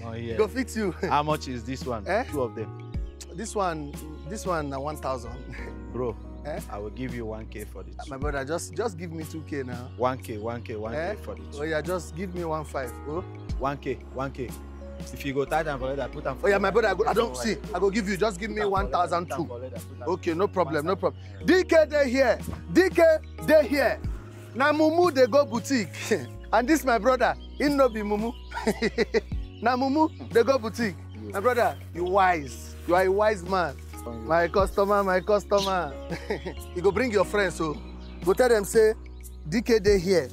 K: Oh, yeah.
C: go fit you.
K: How much is this one?
C: Eh?
K: Two of them.
C: This one, this one one thousand.
K: Bro,
C: Eh?
K: I will give you 1k for the two.
C: My brother, just just give me two k now.
K: 1k, 1k, 1k
C: Eh?
K: for the two.
C: Oh yeah, just give me one five. Oh,
K: 1k, 1k. If you go tight and for leather, put them
C: oh yeah, my brother, I, go, I don't see. I go give you. Just give me one thousand two. Okay, no problem, no problem. DK they here. DK they here. Na Mumu they go boutique. and this my brother, he no be Mumu. na Mumu they go boutique. My brother, you wise. You are a wise man. My customer, my customer. you go bring your friends, so go tell them say, DK they here.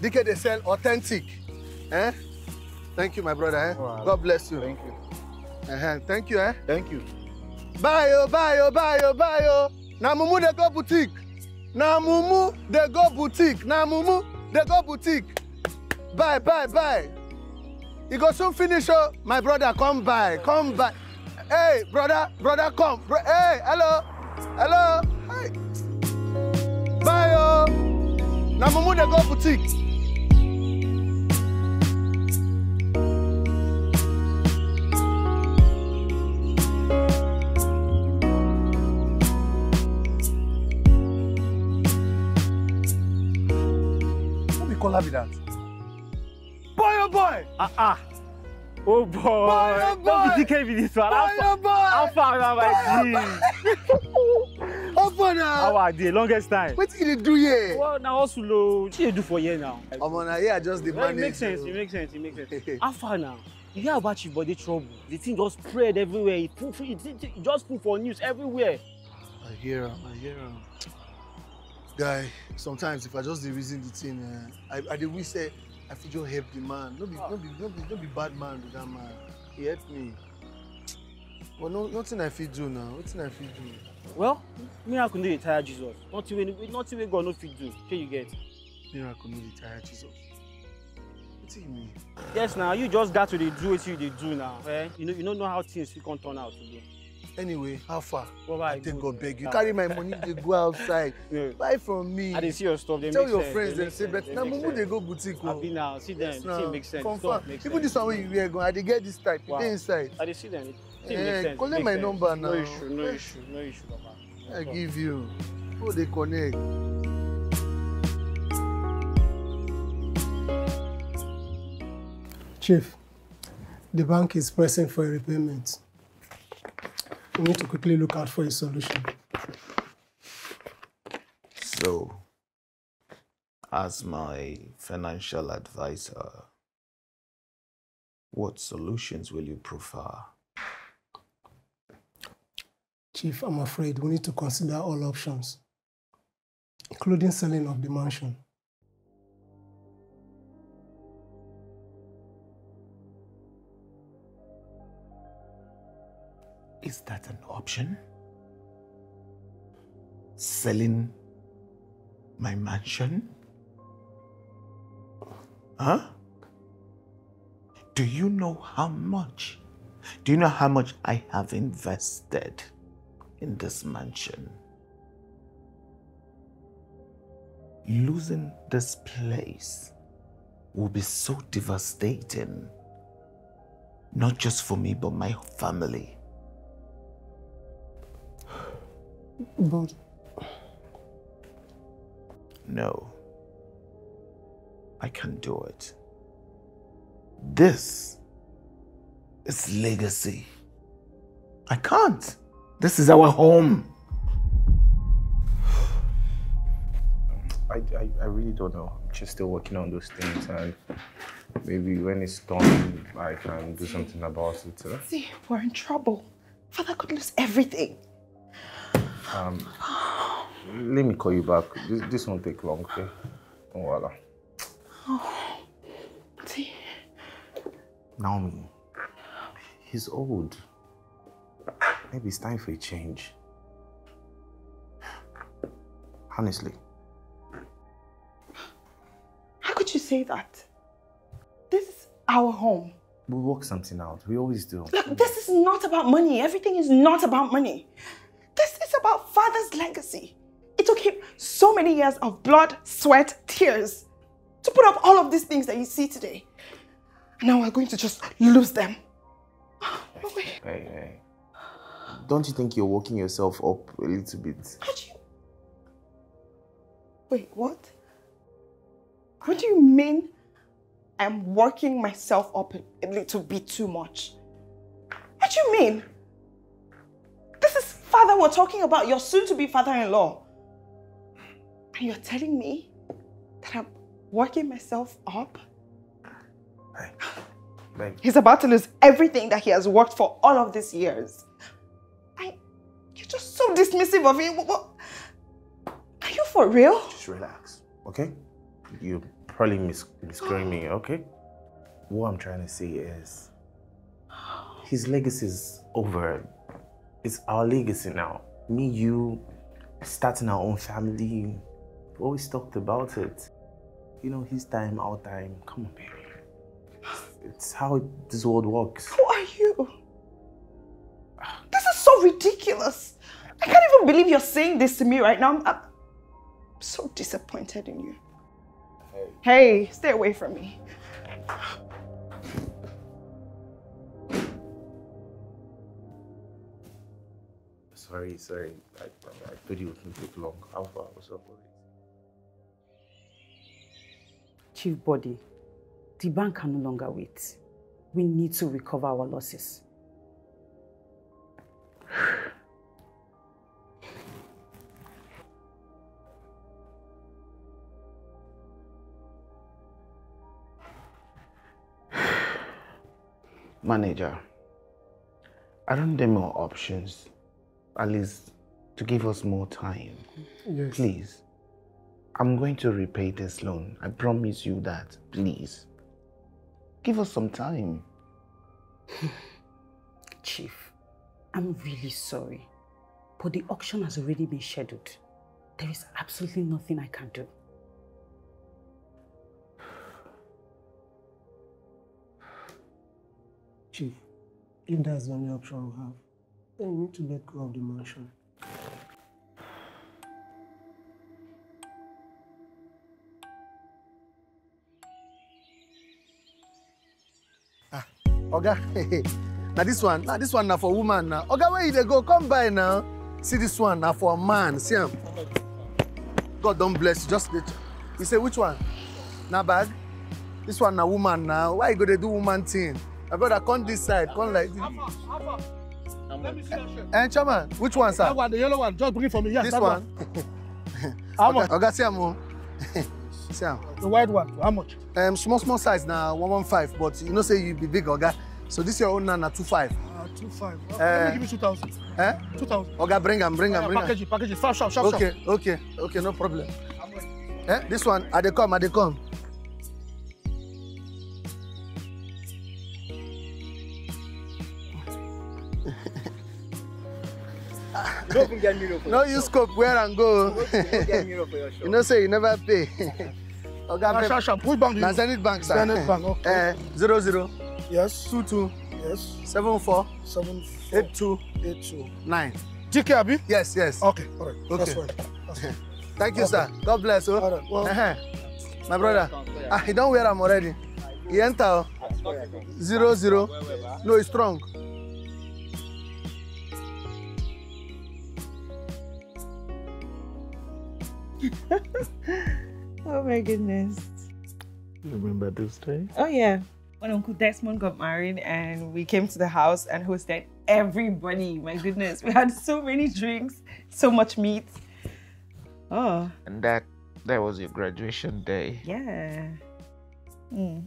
C: DK they sell authentic. Eh? Thank you, my brother. Eh? God bless you.
K: Thank you.
C: Uh-huh. Thank you, eh?
K: Thank you.
C: Bye oh, bye oh, bye oh, bye oh. Na Mumu they go boutique. Na Mumu they go boutique. Na Mumu they go boutique. Bye, bye, bye. You go soon finish oh. My brother, come by, come by. Hey, brother, brother, come. Bro- hey, hello, hello. Hey. Bye oh. Na Mumu they go boutique. No be Kola be that.
L: Ah ah. Oh boy.
C: Boy,
L: Don't
C: boy.
L: be DK be this one.
C: Boy,
L: far?
C: boy.
L: How far my G?
C: How far now?
L: How are the longest time?
C: What you do here?
L: Well, now also low. What you do for here now?
C: Omo na here I just dey
L: Well, it makes sense. It makes sense. It makes sense. How far now? You hear about your body trouble? The thing just spread everywhere. It, it, it, it just full for news everywhere.
C: I hear am, I hear am. Guy, sometimes if I just dey reason the thing, eh, I, I dey wish say I fit just help the man. No be, no be, no be, no be bad man with that man. He help me. But no, nothing I fit do now. Nothing I fit do.
L: Well, miracle no dey tire Jesus. Nothing wey nothing wey God no fit do. Shey you get?
C: Miracle no dey tire Jesus. Wetin you mean?
L: Yes, now you just got to dey do wetin you dey do now. Eh? You know you no know how things fit come turn out today.
C: Anyway, how far?
L: Well,
C: I take God beg you. Carry my money dey go outside. Buy from me.
L: I dey see your stuff.
C: Tell
L: make
C: your
L: sense,
C: friends
L: they
C: dem
L: make
C: say but na mumu dey go boutique o.
L: Abi now, see
C: now.
L: thing make sense. Make
C: Even this one wey you wear gan, I dey get this type. E dey inside.
L: I dey see thing
C: Eh,
L: make sense.
C: collect my number
L: No
C: now.
L: issue, no issue, no issue, Baba.
C: I give you. Who dey connect?
M: Chief, the bank is pressing for a repayment. We need to quickly look out for a solution.
B: So, as my financial advisor, what solutions will you prefer?
M: Chief, I'm afraid we need to consider all options, including selling of the mansion.
B: Is that an option? Selling my mansion? Huh? Do you know how much? Do you know how much I have invested in this mansion? Losing this place will be so devastating. Not just for me, but my family.
M: But
B: No. I can't do it. This is legacy. I can't. This is our home.
D: I, I, I really don't know. I'm just still working on those things, and maybe when it's done, I can do something about it. uh.
E: See, we're in trouble. Father could lose everything.
D: Um, let me call you back. This, this won't take long, okay? Voila.
E: Oh, see,
D: Naomi, he's old. Maybe it's time for a change. Honestly.
E: how could you say that? This is our home.
D: We'll work something out. We always do.
E: Look, this is not about money. Everything is not about money. About father's legacy. It took him so many years of blood, sweat, tears to put up all of these things that you see today. And now we're going to just lose them.
D: Hey, hey. Don't you think you're working yourself up a little bit? You...
E: Wait, what? What do you mean I'm working myself up a, a little bit too much? What do you mean? This is father we're talking about, your soon-to-be father-in-law. And you're telling me that I'm working myself up?
D: Babe,
E: He's about to lose everything that he has worked for all of these years. I, you're just so dismissive of him. What, are you for real?
D: just relax, okay? You're probably mis- misquoting me, okay? What I'm trying to say is his legacy is over. It's our legacy now. Me, you, starting our own family. We always talked about it. You know, his time, our time. Come on, baby. It's how this world works.
E: Who are you? This is so ridiculous. I can't even believe you're saying this to me right now. I'm, I'm so disappointed in you. Hey, Hey, stay away from me.
D: Sorry, sorry. I, I thought you wouldn't take long. How far? What's up with it?
N: Chief Body, The bank can no longer wait. We need to recover our losses.
B: Manager, aren't there more options? At least to give us more time.
M: Yes.
B: Please. I'm going to repay this loan. I promise you that. Please. Give us some time.
N: Chief, I'm really sorry, but the auction has already been scheduled. There is absolutely nothing I can do.
M: Chief, if that's the only option we have, then you need to let go of the mansion.
C: Oga, now this one, now this one now for woman now. Oga, where you dey go? Come by now. See this one now for a man. See him. God don't bless you. Just let you say which one? Now bag. This one now woman now. Why you go to do woman thing? My brother, come this side. Come like this.
F: Let me see your shirt.
C: Eh, chairman, which one, sir?
F: That one, the yellow one. Just bring it for me. Yes,
C: this
F: that
C: one.
F: How much?
C: Oga, see oh. see.
F: The white one. How much?
C: Um, small, small size now, one one five. But you know, say you be big, Oga. So this your own na two five.
F: Uh, two five. Uh, Let me give you two thousand.
C: Eh?
F: Two thousand.
C: Oga, bring am, bring am, bring am.
F: Package it, package it. Sharp, sharp, sharp,
C: Okay, okay, okay, no problem. Eh, this one, I dey come, I dey come.
L: You don't even get mirror for
C: No use
L: shop.
C: scope, wear and go.
L: You shop.
C: you know, say you never pay. Oga, pay-
F: sharp, sharp. Which bank do you
C: Na? Zenith Bank, sir.
F: Zenith Bank, okay.
C: Eh, zero zero.
F: Yes.
C: Two two.
F: Yes.
C: Seven four.
F: Seven.
C: Eight two.
F: Eight two.
C: Nine.
F: GK, Abi?
C: Yes, yes.
F: Okay, all right.
C: Okay.
F: That's fine. That's fine.
C: Thank you,
F: Okay.
C: sir. God bless. Oh.
F: All right, well-.
C: My brother. Ah, he don't wear am already. He enter. oh. Zero zero. No, he's strong.
E: Oh my goodness.
B: You remember this day?
E: Oh yeah. When Uncle Desmond got married and we came to the house and hosted everybody. My goodness. We had so many drinks, so much meat. Oh,
B: And that that was your graduation day.
E: yeah. Mm.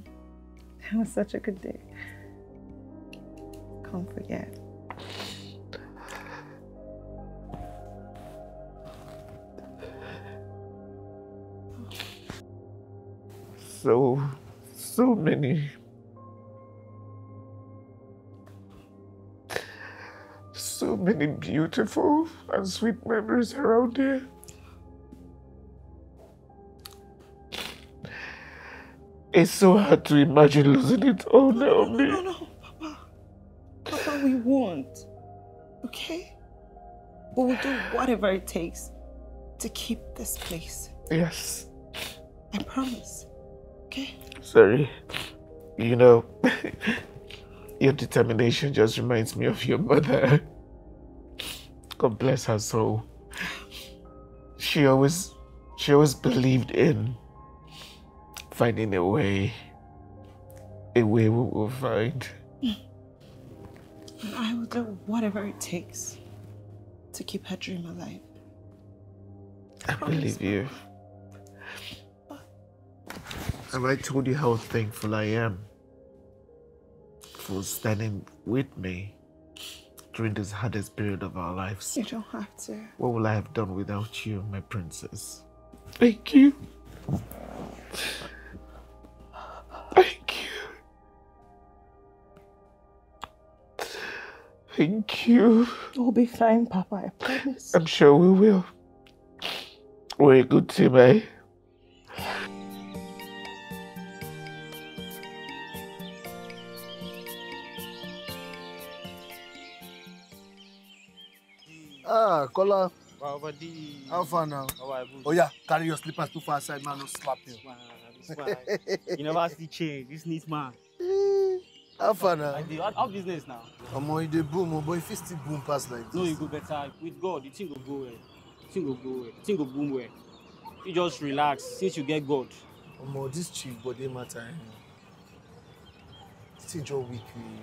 E: That was such a good day. Can't forget.
B: So so many so many beautiful and sweet memories around here. It's so hard to imagine losing it all now, me.
E: No, no, Papa. Papa, we won't. Okay? But we'll do whatever it takes to keep this place.
B: Yes.
E: I promise. Okay?
B: Sorry. You know, your determination just reminds me of your mother. God bless her soul. She always she always believed in finding a way. A way we will find.
E: And I will do whatever it takes to keep her dream alive.
B: I believe you. Have I told you how thankful I am for standing with me during this hardest period of our lives?
E: You don't have to.
B: What will I have done without you, my princess? Thank you. Thank you. Thank you.
E: We'll be fine, Papa, I promise.
B: I'm sure we will. We're a good team, eh?
C: Ah, Kola.
L: Wow, the...
C: How far now?
L: How you?
C: Oh yeah, carry your slippers too far aside, man. No slap you.
L: This man, you never see change. This needs man.
C: How far now?
L: Like the how, business now?
C: Omo, you dey boom, oh boy. If you still boom pass like this.
L: No, you go better. With God, the thing go go well. The thing go go well. The thing go boom well. You just relax since you get God.
C: Omo, this chief body matter. eh. the thing just weak me.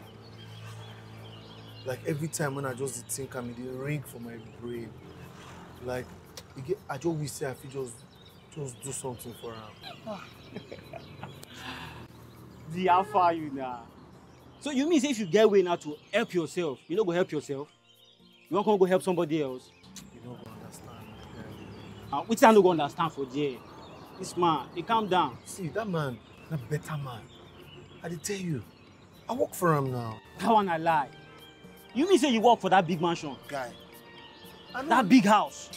C: Like every time when I just dey think am, e dey ring for my brain. Like e get, I just wish say I fit just just do something for am.
L: The how far you now? So you mean say if you get way now to help yourself, you no go help yourself? You wan come go help somebody else?
C: You no go understand.
L: Uh, wetin I no go understand for there? This man, dey calm down.
C: See, that man na better man. I dey tell you, I work for am now.
L: That one na lie. You mean say you work for that big mansion?
C: Guy.
L: That big house?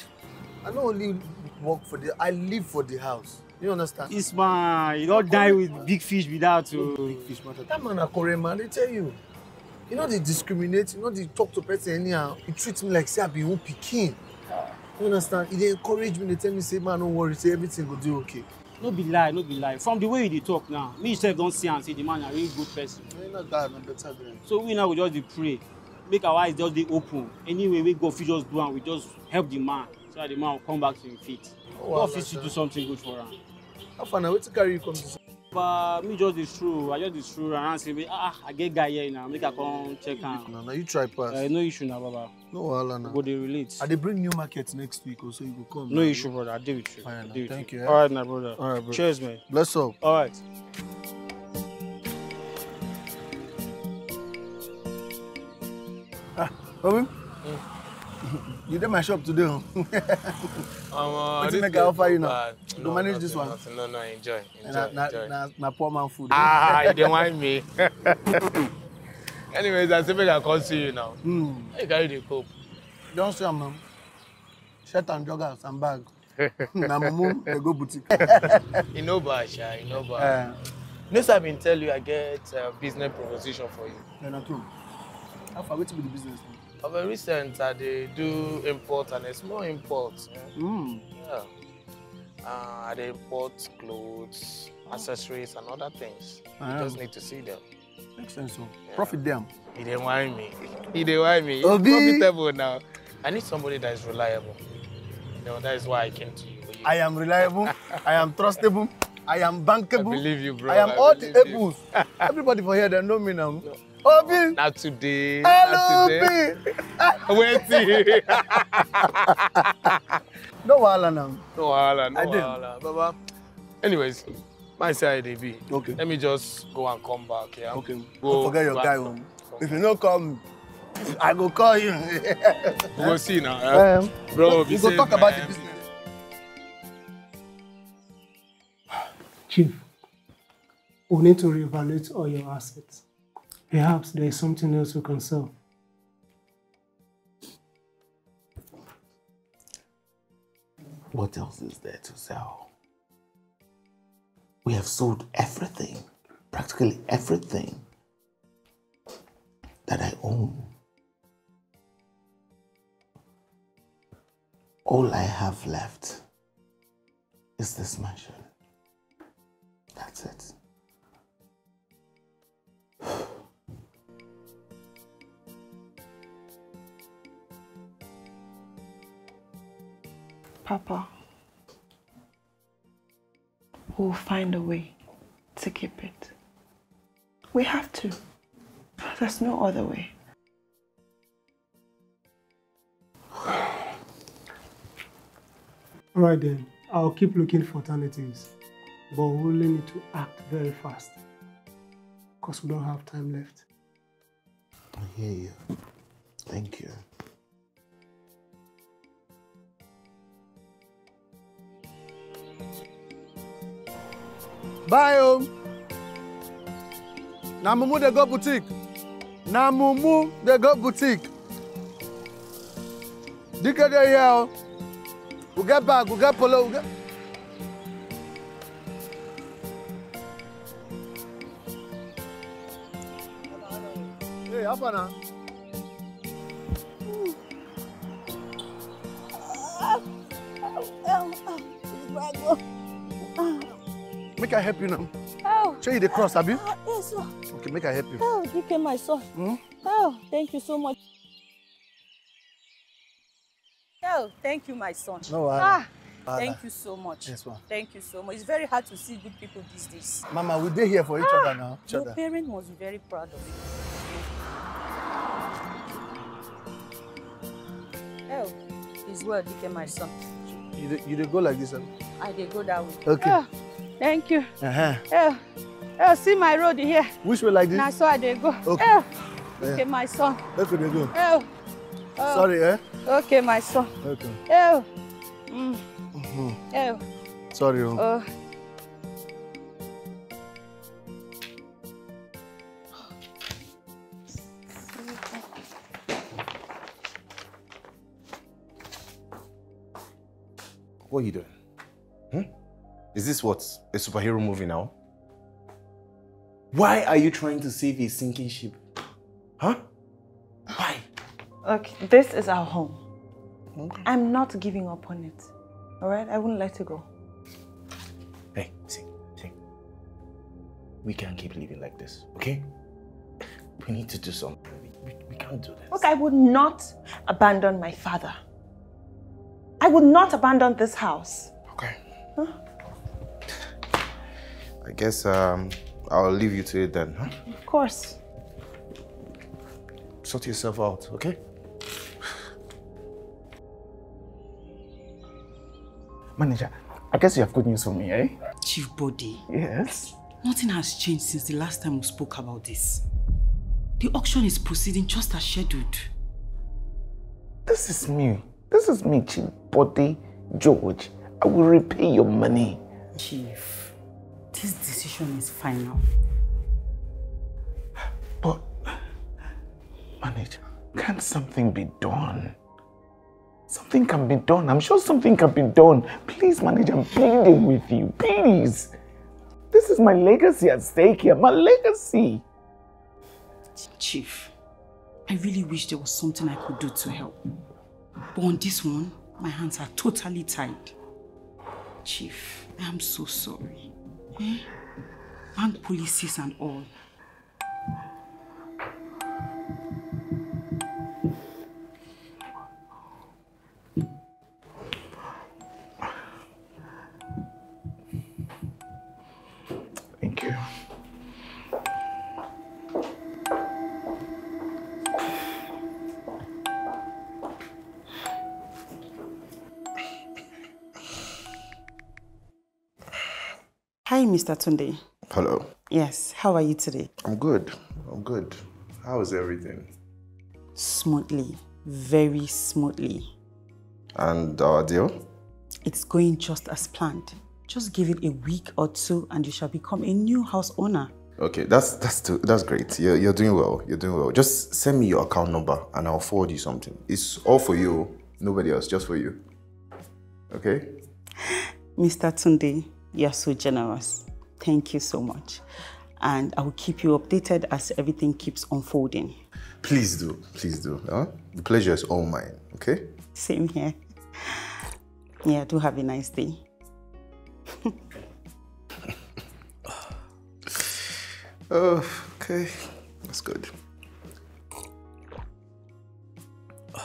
C: I no only work for the, I live for the house. You understand?
L: This man, you don die with big fish be that o.
C: Big fish matter. That man na correct man, I dey tell you. You know dey discriminate, you know dey talk to person anyhow. He treat me like say I be who pikin. You understand? He dey encourage me, dey tell me say man no worry, say everything go dey okay.
L: No be lie, no be lie. From the way you dey talk now, me sef don see am say the man na really good person.
C: No, not that, na better guy.
L: So we now go just dey pray, make our eyes just dey open. Anyway wey God fit just do am, we just help the man so that the man will come back to him feet.
C: Oh,
L: God fit still do something good for am.
C: How far na wetin carry you come this?
L: But me just dey stroll, I just dey stroll around say make ah I get guy here now, make I come check am.
C: Na na you try pass.
L: Uh, no issue na baba.
C: No wahala na.
L: Go dey relate.
C: I dey bring new market next week also, you go come.
L: No
C: na.
L: issue brother, I dey with you.
C: Fine, na. Thank
L: you.
C: you, eh?
L: All right my brother.
C: All right, bro.
L: Cheers man.
C: Bless up.
L: All
C: Ah, Obi, you dey my shop today o.
O: Um,
C: Wetin make I offer you now? You go manage this one?
O: Nothing, no, no, enjoy, enjoy,
C: Na na
O: enjoy.
C: na na poor man food.
O: Ah, you dey whine me. Anyways, I say make I come see you now.
C: Hmm.
O: How you carry the cope?
C: Don see am now. Shirt and joggers and bag. na mumu dey go boutique.
O: you know bad, sha, you know
C: Eh.
O: bad. You know, say I been tell you I get a business proposition for you.
C: Na na true. How far wetin be the business?
O: Of a recent, I dey do import and a small import. eh.
C: Mm.
O: Yeah. Uh, I dey import clothes, accessories, and other things.
C: Ah.
O: You just need to see them.
C: Makes sense o. Profit dem.
O: He dey whine me. He dey whine me.
C: Obi.
O: profitable now. I need somebody that is reliable. You know, that is why I came to you.
C: I am reliable. I am trustable. I am bankable.
O: I believe you, bro.
C: I am
O: I
C: all the apples. Everybody for here, they know me now. Obi.
O: Not today.
C: Hello,
O: not today. Wait.
C: No wahala now.
O: No wahala, no
C: I
O: wahala. Baba. Anyways, my side they be.
C: Okay.
O: Let me just go and come back. Yeah.
C: Okay.
O: Go,
C: Don't forget your guy.
O: and-
C: oh. If you no come, I go call you.
O: We go see now. eh?
C: Um,
O: Bro,
C: we go talk about
O: man.
C: the business.
M: Chief, we need to reevaluate all your assets. Perhaps there is something else we can sell.
B: What else is there to sell? We have sold everything, practically everything that I own. All I have left is this mansion. That's it.
E: Papa, we'll find a way to keep it. We have to. There's no other way.
M: All right then, I'll keep looking for alternatives, but we really need to act very fast because we don't have time left.
B: I hear you. Thank you.
C: Bye, home. Na mumu dey go boutique. Na mumu dey go boutique. Dike dey here o. We get bag, we get polo, we get. Hey, how far na? Make I help you now.
P: Oh.
C: Show you the cross, abi?
P: Yes, sir.
C: Okay, make I help you.
P: Oh, DK, my son.
C: Hmm?
P: Oh, thank you so much. Oh, thank you, my son.
C: No wahala.
P: Ah,
C: Ah,
P: Thank you so much.
C: Yes, ma'am.
P: Thank you so much. It's very hard to see good people these days.
C: Mama, we dey here for each other now. Each
P: Your
C: other.
P: parent be very proud of you. Oh, it's well, Dike, my son.
C: You dey, you dey go like this, abi?
P: I dey go that way.
C: Okay.
P: Oh, thank you.
C: Uh-huh.
P: Oh, oh, see my road here.
C: Which way like this?
P: Na so I dey go.
C: Okay. Yeah.
P: okay, my son.
C: Make we dey go.
P: Oh. oh.
C: Sorry, eh?
P: Okay, my son.
C: Okay.
P: Oh. Mm.
C: Mhm.
P: Oh.
C: Sorry, oh.
P: Oh.
I: What are you doing? Is this what? A superhero movie now? Why are you trying to save a sinking ship? Huh? Why?
E: Look, this is our home. I'm not giving up on it. All right? I wouldn't let it go.
I: Hey, see, see. We can't keep living like this, okay? We need to do something. We, we, we can't do this.
E: Look, I would not abandon my father. I would not abandon this house.
I: I guess um, I'll leave you to it then, huh?
E: Of course.
I: Sort yourself out, okay?
B: Manager, I guess you have good news for me, eh?
N: Chief Bode.
B: Yes.
N: Nothing has changed since the last time we spoke about this. The auction is proceeding just as scheduled.
B: This is me. This is me, Chief Bode George. I will repay your money.
N: Chief, this decision is final.
B: But, manager, can't something be done? Something can be done. I'm sure something can be done. Please, manager, I'm pleading with you. Please. This is my legacy at stake here. My legacy.
N: Chief, I really wish there was something I could do to help. But on this one, my hands are totally tied. Chief, I am so sorry. Bank policies and all. Hi, Mr. Tunde.
I: Hello.
N: Yes, how are you today?
I: I'm good. I'm good. How is everything?
N: Smoothly, very smoothly.
I: And uh, our deal?
N: It's going just as planned. Just give it a week or two and you shall become a new house owner.
I: Okay, that's that's too, that's great. You're, you're doing well. You're doing well. Just send me your account number and I'll forward you something. It's all for you, nobody else, just for you. Okay?
N: Mr. Tunde, you are so generous. Thank you so much. And I will keep you updated as everything keeps unfolding.
I: Please do. Please do. Huh? The pleasure is all mine. Okay?
N: Same here. Yeah, do have a nice day.
I: Oh, okay. That's good.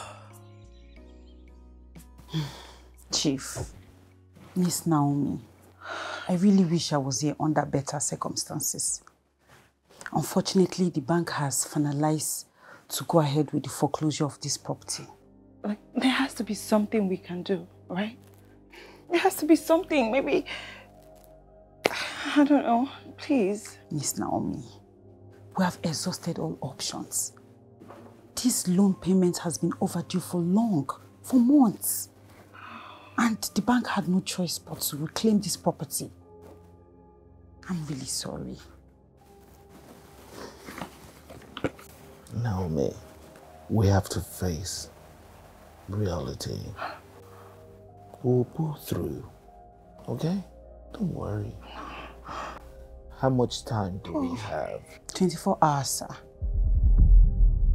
N: Chief, Miss Naomi, I really wish I was here under better circumstances. Unfortunately, the bank has finalized to go ahead with the foreclosure of this property.
E: Like, there has to be something we can do, right? There has to be something. Maybe, I don't know. Please.
N: Miss Naomi, we have exhausted all options. This loan payment has been overdue for long, for months. And the bank had no choice but to reclaim this property. I'm really sorry.
B: Naomi, we have to face reality. We'll pull through. Okay? Don't worry. How much time do we oh. have?
N: 24 hours, sir.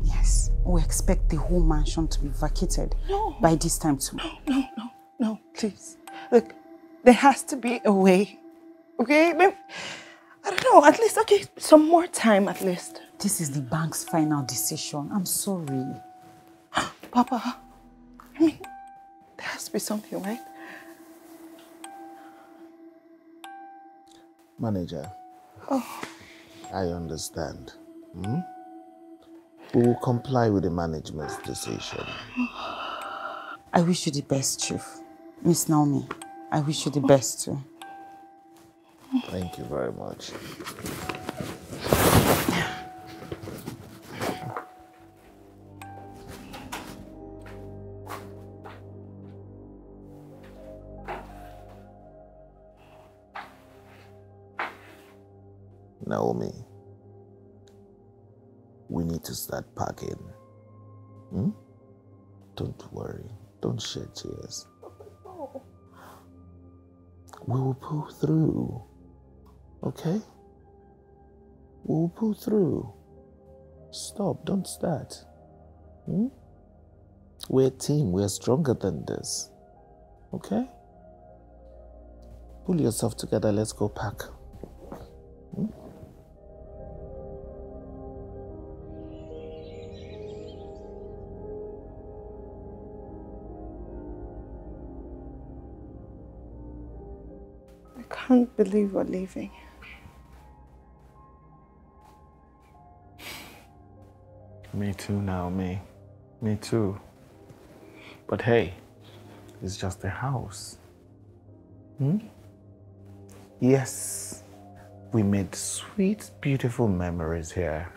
N: Yes, we expect the whole mansion to be vacated
E: No.
N: by this time tomorrow.
E: No, no, no, please. Look, there has to be a way. Okay? Maybe, I don't know. At least, okay, some more time at least.
N: This is the bank's final decision. I'm sorry.
E: Papa, I mean, there has to be something, right?
B: Manager.
E: Oh.
B: I understand. Hmm? We will comply with the management's decision.
N: I wish you the best, Chief. Miss Naomi, I wish you the best too.
B: Thank you very much. Naomi, we need to start packing. Hmm? Don't worry. Don't shed tears. We will pull through. Okay? We will pull through. Stop. Don't start. Hmm? We're a team. We're stronger than this. Okay? Pull yourself together. Let's go pack. Hmm?
E: I can't believe we're leaving.
B: Me too, Naomi. Me too. But hey, it's just a house. Hmm? Yes, we made sweet, beautiful memories here.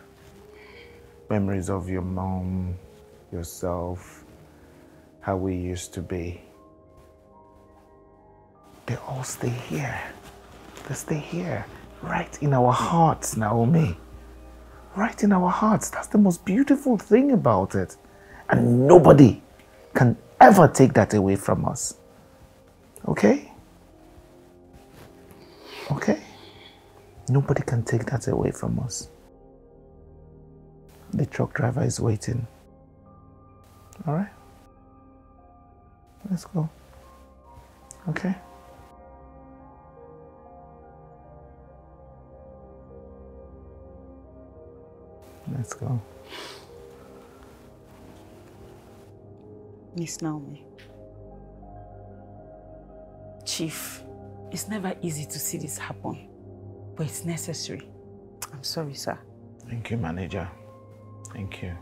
B: Memories of your mom, yourself, how we used to be. They all stay here. They stay here, right in our hearts, Naomi. Right in our hearts. That's the most beautiful thing about it. And nobody can ever take that away from us. Okay? Okay? Nobody can take that away from us. The truck driver is waiting. All right? Let's go. Okay? Let's go.
N: Miss Naomi. Chief, it's never easy to see this happen, but it's necessary. I'm sorry, sir.
B: Thank you, manager. Thank you.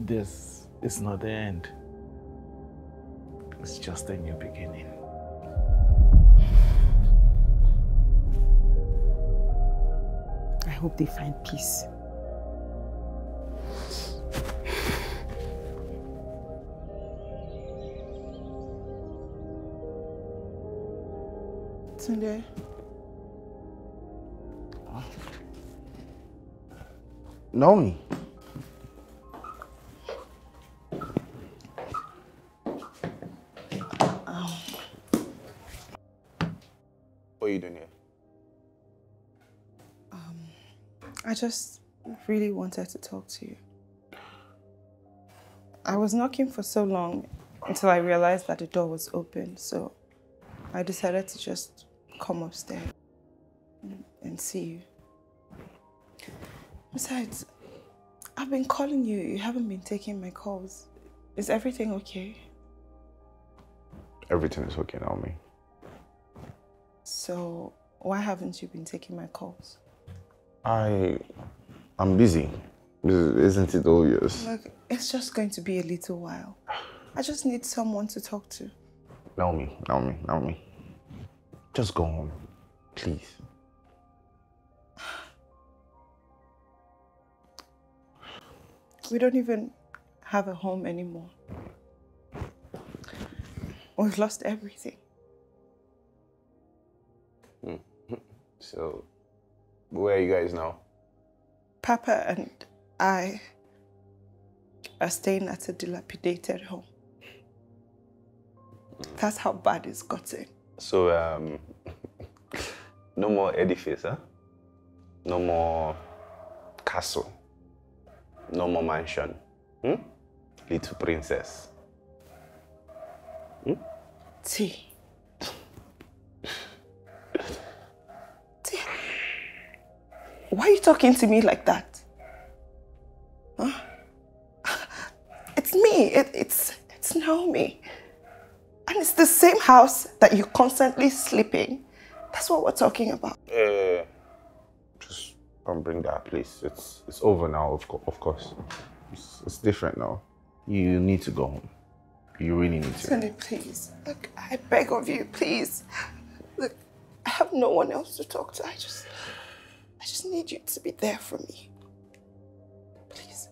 B: This is not the end. It's just a new beginning.
N: Hope they find peace.
E: Tunde.
D: Naomi.
E: Just really wanted to talk to you. I was knocking for so long until I realized that the door was open, so I decided to just come upstairs and- and see you. Besides, I've been calling you. You haven't been taking my calls. Is everything okay?
D: Everything is okay, Naomi.
E: So, why haven't you been taking my calls?
D: I, I'm busy. Isn't it obvious?
E: Look, it's just going to be a little while. I just need someone to talk to.
D: Naomi, Naomi, Naomi. Just go home, please.
E: We don't even have a home anymore. We've lost everything.
D: Hmm. So, where are you guys now?
E: Papa and I are staying at a dilapidated home. That's how bad it's gotten.
D: So, um, no more edifice, huh? No more castle. No more mansion. Hmm? Little princess. Hmm?
E: Why are you talking to me like that? Huh? it's me. It, it's it's Naomi. And it's the same house that you're constantly sleeping. That's what we're talking about.
D: Eh, just don't bring that, please. It's it's over now, of, co- of course. It's, it's different now.
B: You need to go home. You really need to.
E: Sunny, please. Look, I beg of you, please. Look, I have no one else to talk to. I just I just need you to be there for me. Please.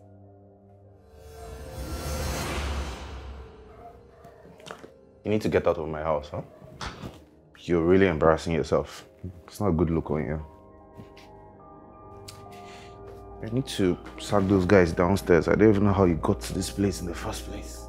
D: You need to get out of my house, huh? You're really embarrassing yourself. It's not a good look on you. I need to sack those guys downstairs. I don't even know how you got to this place in the first place.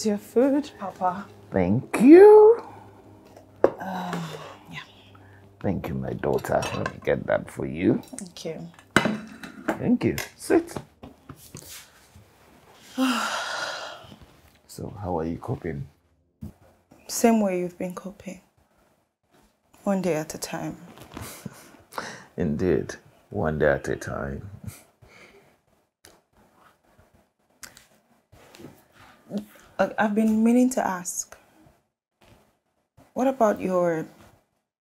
E: Here is your food, Papa.
B: Thank you.
E: Um,
B: Thank you, my daughter. Let me get that for you.
E: thank you.
B: Thank you. Sit. So, how are you coping?
E: Same way you've been coping. One day at a time.
B: Indeed, one day at a time.
E: I've been meaning to ask. What about your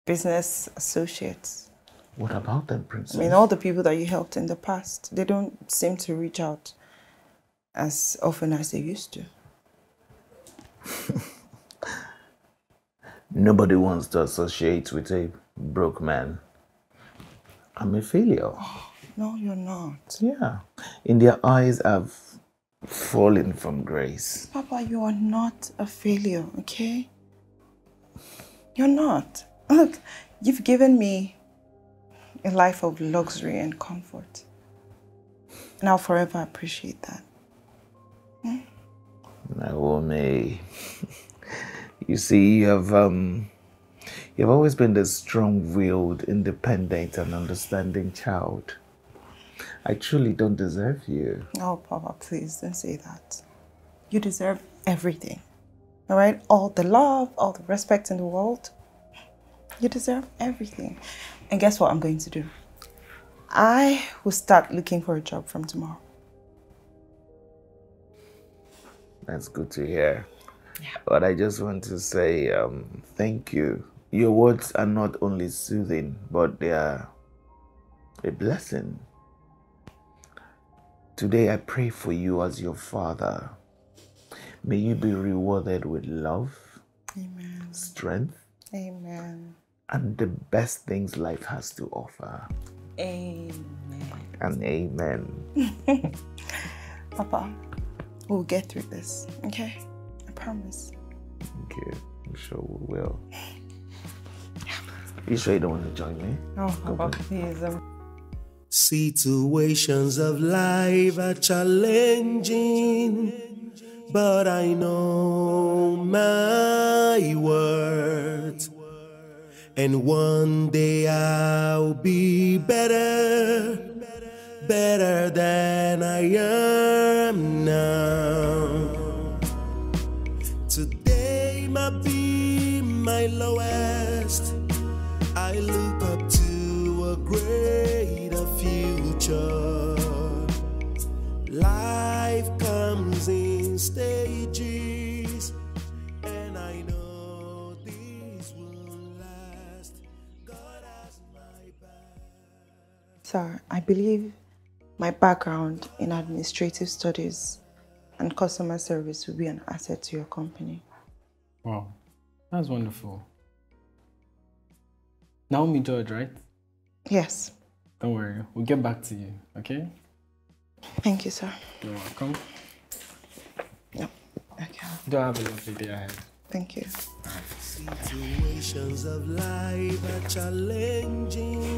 E: business associates?
B: What about them,
E: I mean, all the people that you helped in the past, they don't seem to reach out as often as they used to.
B: Nobody wants to associate with a broke man. I'm a failure.
E: No, you're not.
B: Yeah. In their eyes, I've fallen from grace.
E: Papa, you are not a failure, okay? You're not. Look, you've given me a life of luxury and comfort. And I'll forever appreciate that.
B: Naomi, you see, you have um, you've always been the strong-willed, independent, and understanding child. I truly don't deserve you.
E: Oh, Papa, please don't say that. You deserve everything. All right? All the love, all the respect in the world. You deserve everything. And guess what I'm going to do? I will start looking for a job from tomorrow.
B: That's good to hear. Yeah. But I just want to say um, thank you. Your words are not only soothing, but they are a blessing. Today I pray for you as your father. May you be rewarded with love,
E: Amen.
B: strength,
E: Amen.
B: and the best things life has to offer.
E: Amen.
B: And amen.
E: Papa, we'll get through this, okay? I promise.
B: You. I'm sure we will. You sure you don't want to join me?
E: Oh, Papa, please. Um,
G: Situations of life are challenging, but I know my worth. And one day I'll be better, better than I am now. Today might be my lowest. I look up to a greater future. Life comes in stages, and I know this will last. God has my back.
E: Sir, I believe my background in administrative studies and customer service will be an asset to your company.
Q: Wow, that's wonderful. Naomi George, right?
E: Yes.
Q: Don't worry, we'll get back to you, okay?
E: Thank you, sir.
Q: You're welcome. Yep.
E: Okay.
Q: Do have a lovely day ahead.
E: Thank you.
G: Situations of life are challenging,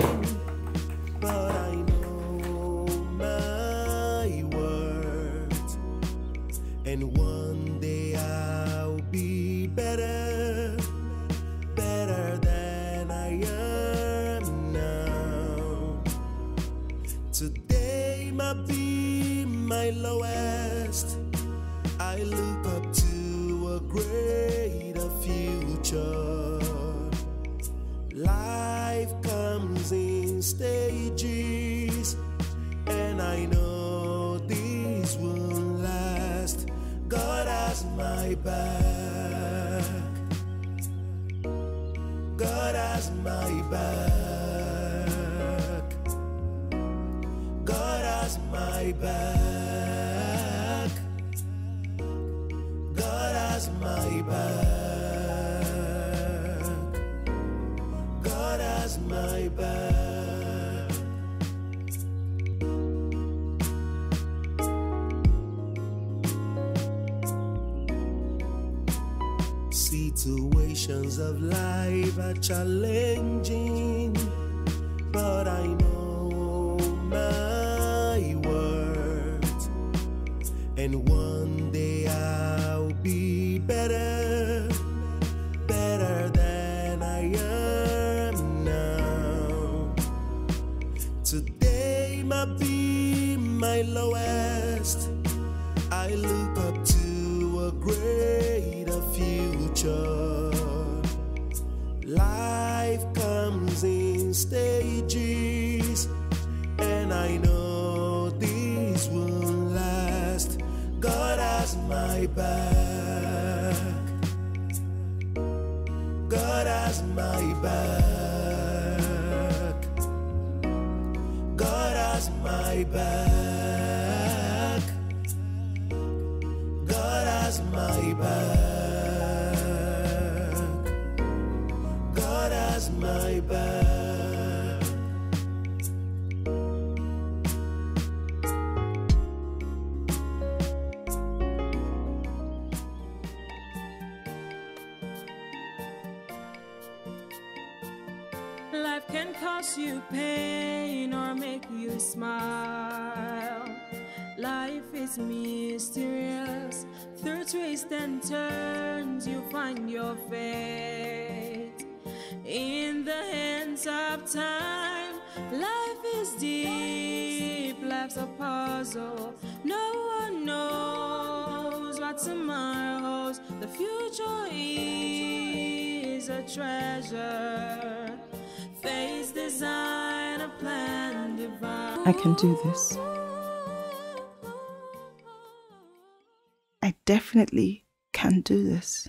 G: but I know my and one. Be my lowest, I look up to a greater future. Life comes in stages, and I know these won't last. God has my back. God has my back. My back. God has my back. God has my back. Situations of life are challenging, back. God has my back. God has my back.
J: Your fate. In the hands of time, life is deep. Life's a puzzle. No one knows what tomorrow holds. The future is a treasure. Face design a plan divine.
P: I can do this. I definitely can do this.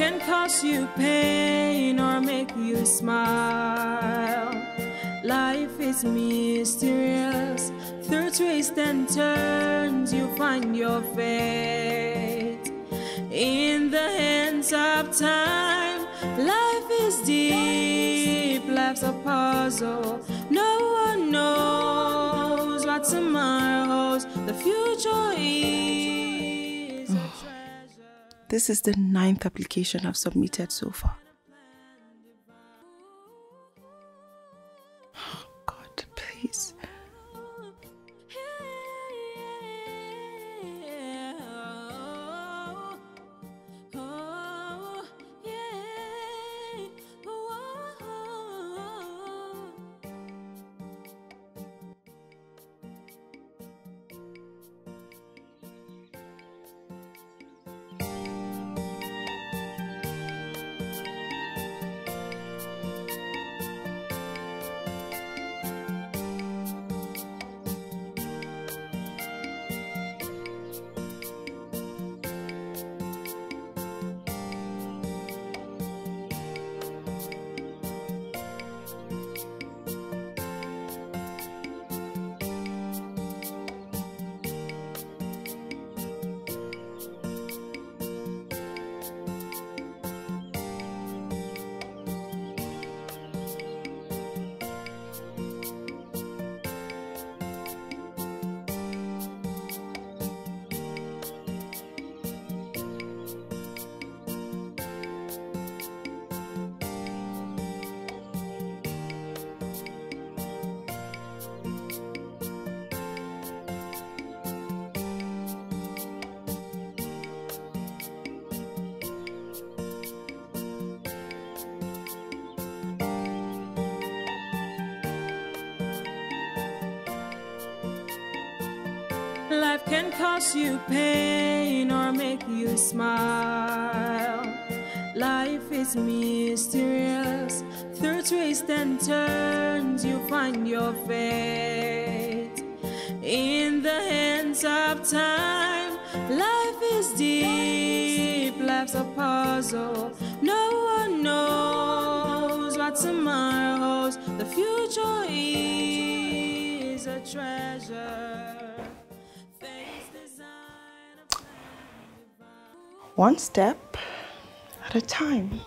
J: Can cause you pain or make you smile. Life is mysterious. Through twists and turns, you find your fate. In the hands of time, life is deep. Life's a puzzle. No one knows what tomorrow holds. The future is.
P: This is the ninth application I've submitted so far.
J: Is mysterious. Through twists and turns, you find your fate. In the hands of time, life is deep. Life's a puzzle. No one knows what tomorrow holds. The future is a treasure.
P: One step at a time.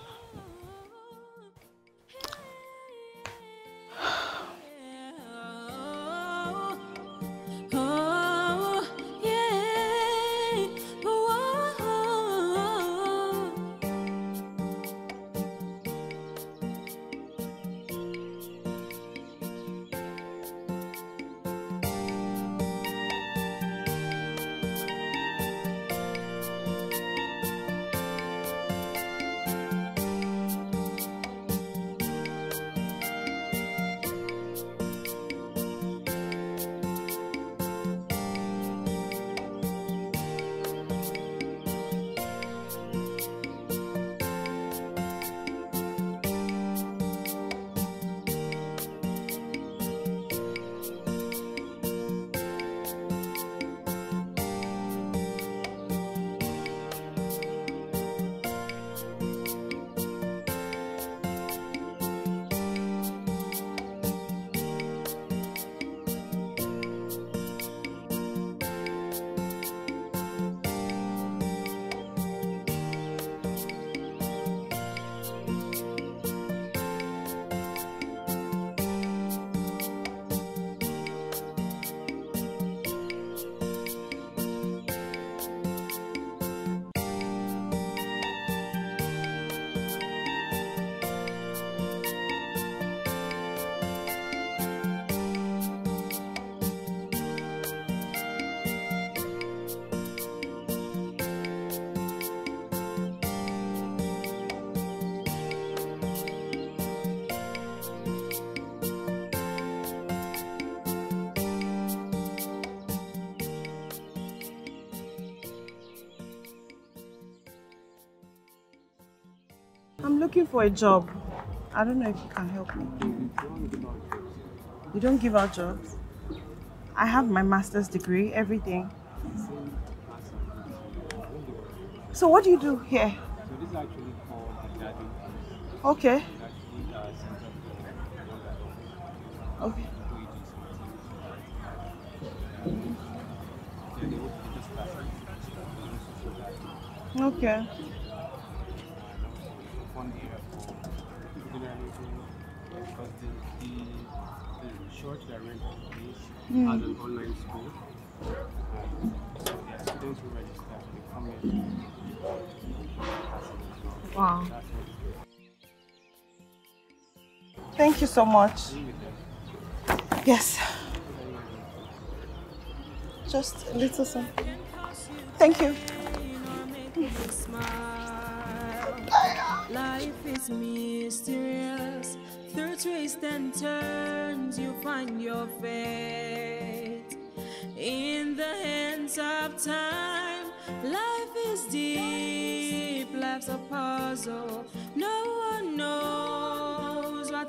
E: I'm looking for a job. I don't know if you can help me. You don't give out jobs? I have my master's degree, everything. So what do you do here?
R: So this is actually called.
E: Okay.
R: So
E: much. Yes. Just a little something. Thank you.
J: Life is mysterious. Through twists and turns, you find your fate. In the hands of time, life is deep. Life's a puzzle.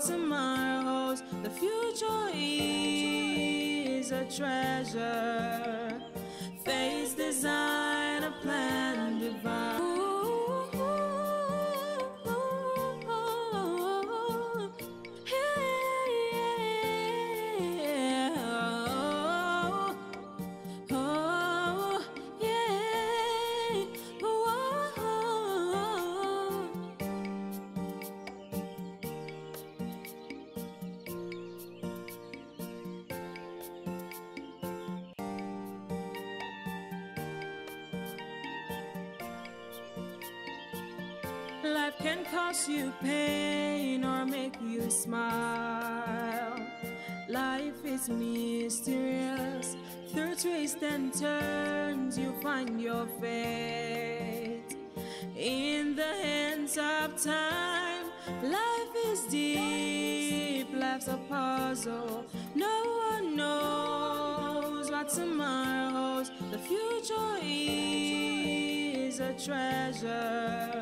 J: Knows what tomorrow holds. The future is a treasure. Life can cause you pain or make you smile. Life is mysterious. Through twists and turns, you find your fate. In the hands of time, life is deep. Life's a puzzle. No one knows what tomorrow holds. The future is a treasure.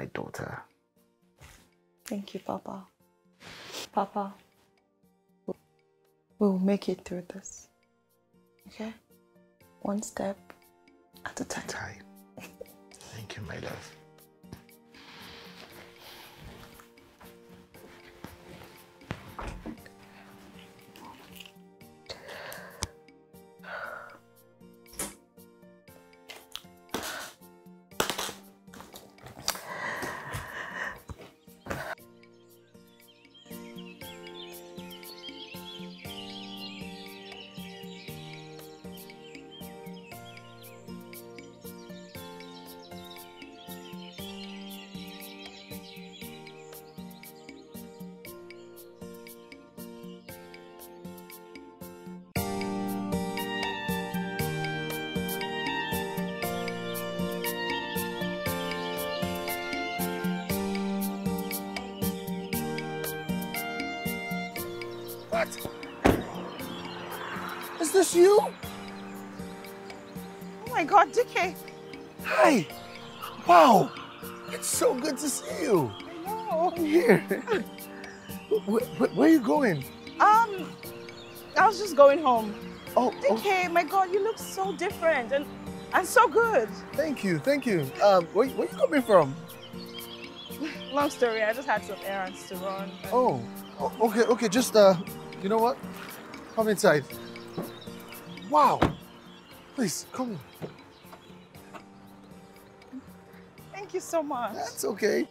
B: My daughter.
E: Thank you, Papa. Papa, we'll make it through this. Okay? One step at a time.
B: Thank you, my love.
C: Good to see you.
S: No.
C: I'm here. Where, where, are you going?
S: Um, I was just going home.
C: Oh,
S: DK, my God, you look so different and and so good.
C: Thank you, thank you. Um, where, where you coming from?
S: Long story, I just had some errands to run.
C: Oh, o- okay, okay. Just uh, you know what? Come inside. Wow. Please come.
S: You so much.
C: That's okay.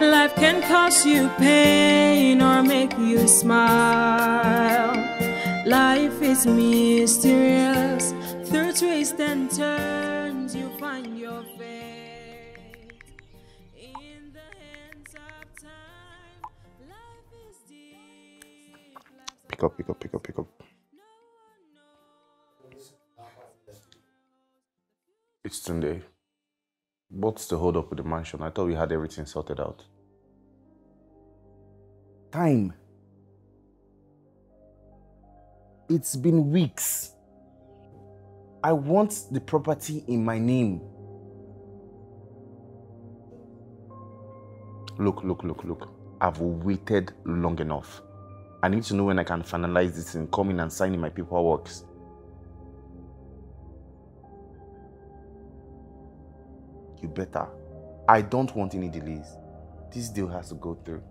J: Life can cause you pain or make you smile. Life is mysterious. Through twists and turns, you find your fate. In the hands of time, life is deep.
D: Pick up, pick up, pick up, pick up. Tunde. What's the hold up with the mansion? I thought we had everything sorted out.
I: Time. It's been weeks. I want the property in my name.
D: Look, look, look, look. I've waited long enough. I need to know when I can finalize this and come in and sign in my paperwork. You better. I don't want any delays. This deal has to go through.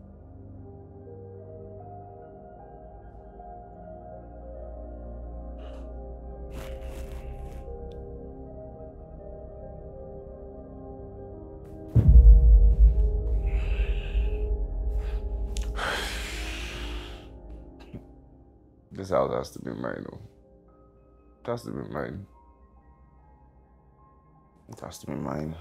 D: This house has to be mine, though. It has to be mine. It has to be mine.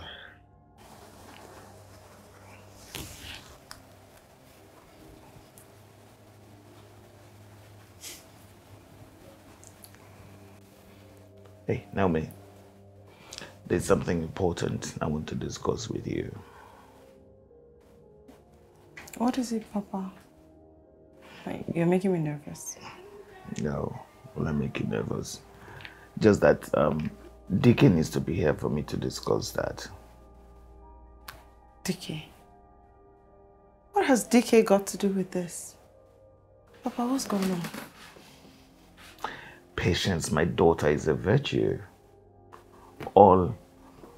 B: Hey, Naomi. There's something important I want to discuss with you.
E: What is it, Papa? You're making me nervous.
B: No, will I make you nervous? Just that um, DK needs to be here for me to discuss that.
E: DK. What has DK got to do with this? Papa, what's going on?
B: Patience, my daughter, is a virtue. All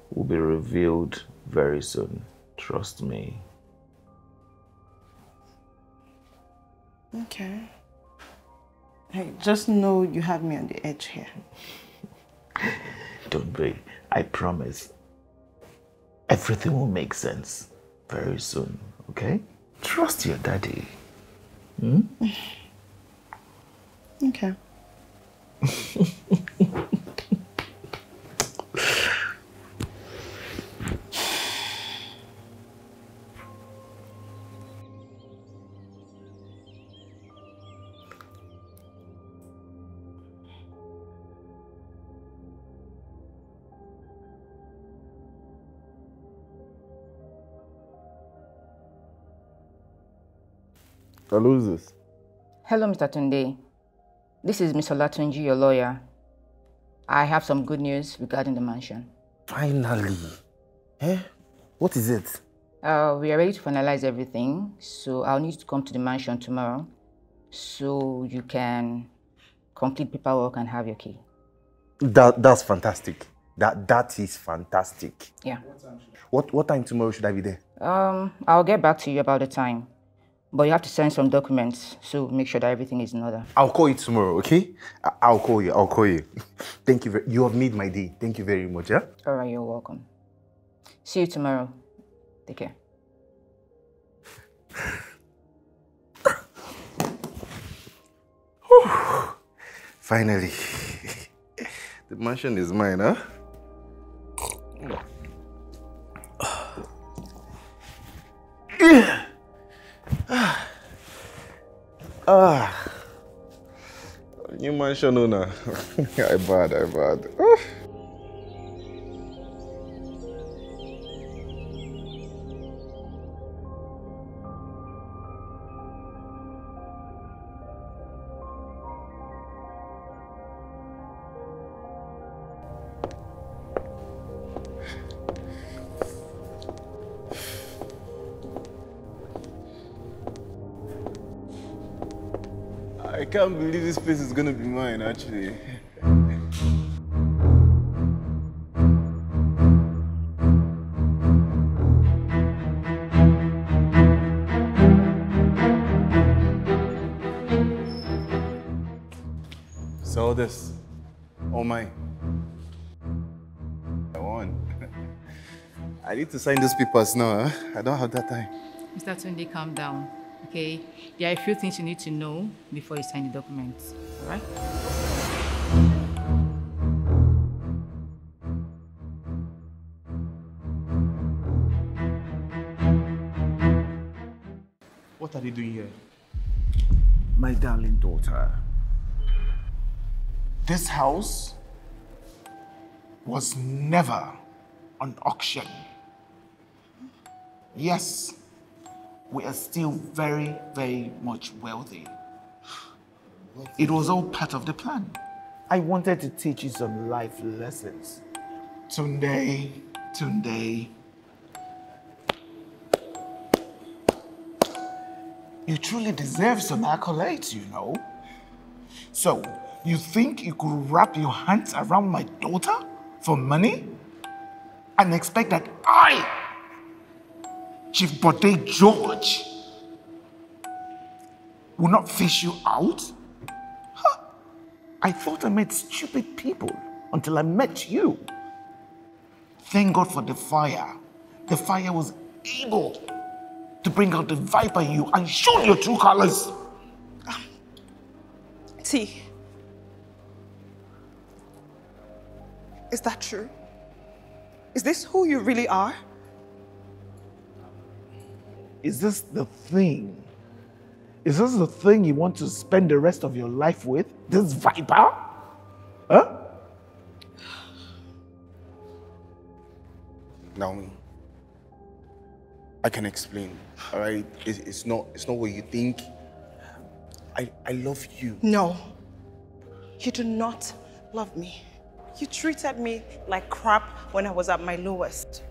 B: will be revealed very soon. Trust me.
E: Okay. Hey, just know you have me on the edge here.
B: Don't be. I promise. Everything will make sense very soon, okay? Trust your daddy. Hmm?
E: Okay.
I: Hello, who's this?
T: Hello, Mr. Tunde. This is Mr. Latunji, your lawyer. I have some good news regarding the mansion.
D: Finally. Eh? What is it?
T: Uh, we are ready to finalize everything, so I'll need to come to the mansion tomorrow so you can complete paperwork and have your key.
D: That that's fantastic. That that is fantastic.
T: Yeah.
D: What what time tomorrow should I be there?
T: Um, I'll get back to you about the time, but you have to send some documents, so make sure that everything is in order.
D: I'll call you tomorrow, okay? I- I'll call you. I'll call you. Thank you. Very, you have made my day. Thank you very much. Yeah.
T: All right, you're welcome. See you tomorrow. Take care.
I: Finally. the mansion is mine, huh? Ah. New mansion owner. I bad, I bad. Ah. This place is gonna be mine, actually. So this, oh, all mine. I won. I need to sign those papers now. Huh? I don't have that time.
U: Mr. Tunde, calm down. Okay? There are a few things you need to know before you sign the documents. All right?
V: What are they doing here?
B: My darling daughter, this house was never on auction. Yes, we are still very, very much wealthy. It was all part of the plan. I wanted to teach you some life lessons. Tunde, Tunde. You truly deserve some accolades, you know. So, you think you could wrap your hands around my daughter for money? And expect that I, Chief Bode George, will not fish you out? Huh. I thought I met stupid people until I met you. Thank God for the fire. The fire was able to bring out the viper in you and show your true colors.
E: Um, T. Is that true? Is this who you really are?
B: Is this the thing? Is this the thing you want to spend the rest of your life with? This viper? Huh?
I: Naomi, I can explain. All right, it's, it's not it's not what you think. I I love you.
E: No. You do not love me. You treated me like crap when I was at my lowest.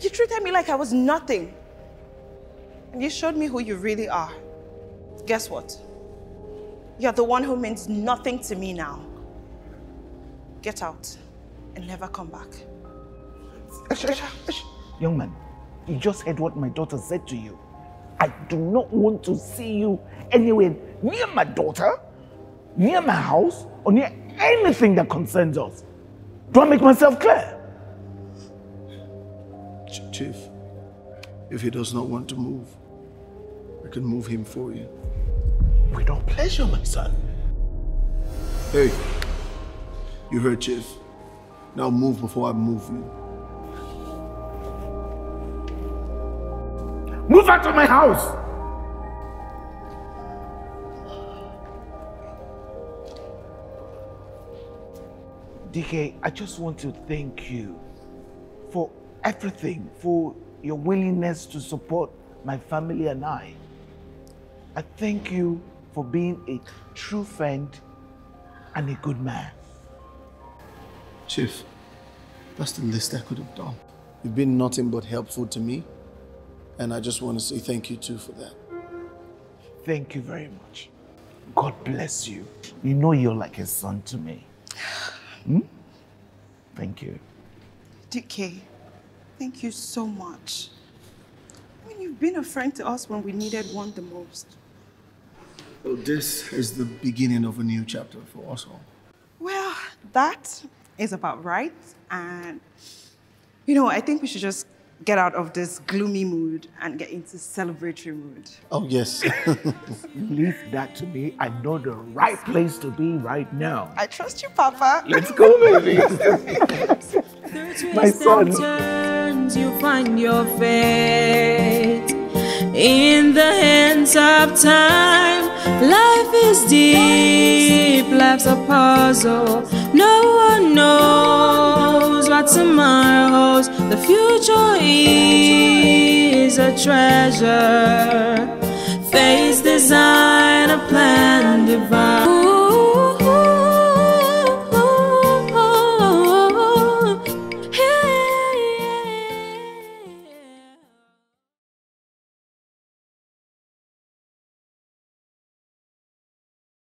E: You treated me like I was nothing. And you showed me who you really are. Guess what? You're the one who means nothing to me now. Get out and never come back.
B: Young man, you just heard what my daughter said to you. I do not want to see you anywhere near my daughter. near my house or near anything that concerns us. Do I make myself clear?
C: Chief, if he does not want to move, I can move him for you.
B: With all pleasure, my son.
C: Hey, you heard, Chief. Now move before I move you.
B: Move out of my house! DK, I just want to thank you for everything, for your willingness to support my family and I. I thank you for being a true friend and a good man.
C: Chief, that's the least I could have done. You've been nothing but helpful to me, and I just want to say thank you too for that.
B: Thank you very much. God bless you. You know you're like a son to me. Hmm? Thank you.
E: DK, thank you so much. I mean, you've been a friend to us when we needed one the most.
C: Well, this is the beginning of a new chapter for us all.
E: Well, that is about right. And, you know, I think we should just get out of this gloomy mood and get into celebratory mood.
C: Oh, yes.
B: Leave that to me. I know the right place to be right now.
E: I trust you, Papa.
B: Let's go, baby.
J: My son. Turns, you find your fate in the hands of time. Life is deep, life's a puzzle. No one knows what tomorrow holds. The future is a treasure. Face design, a plan divine.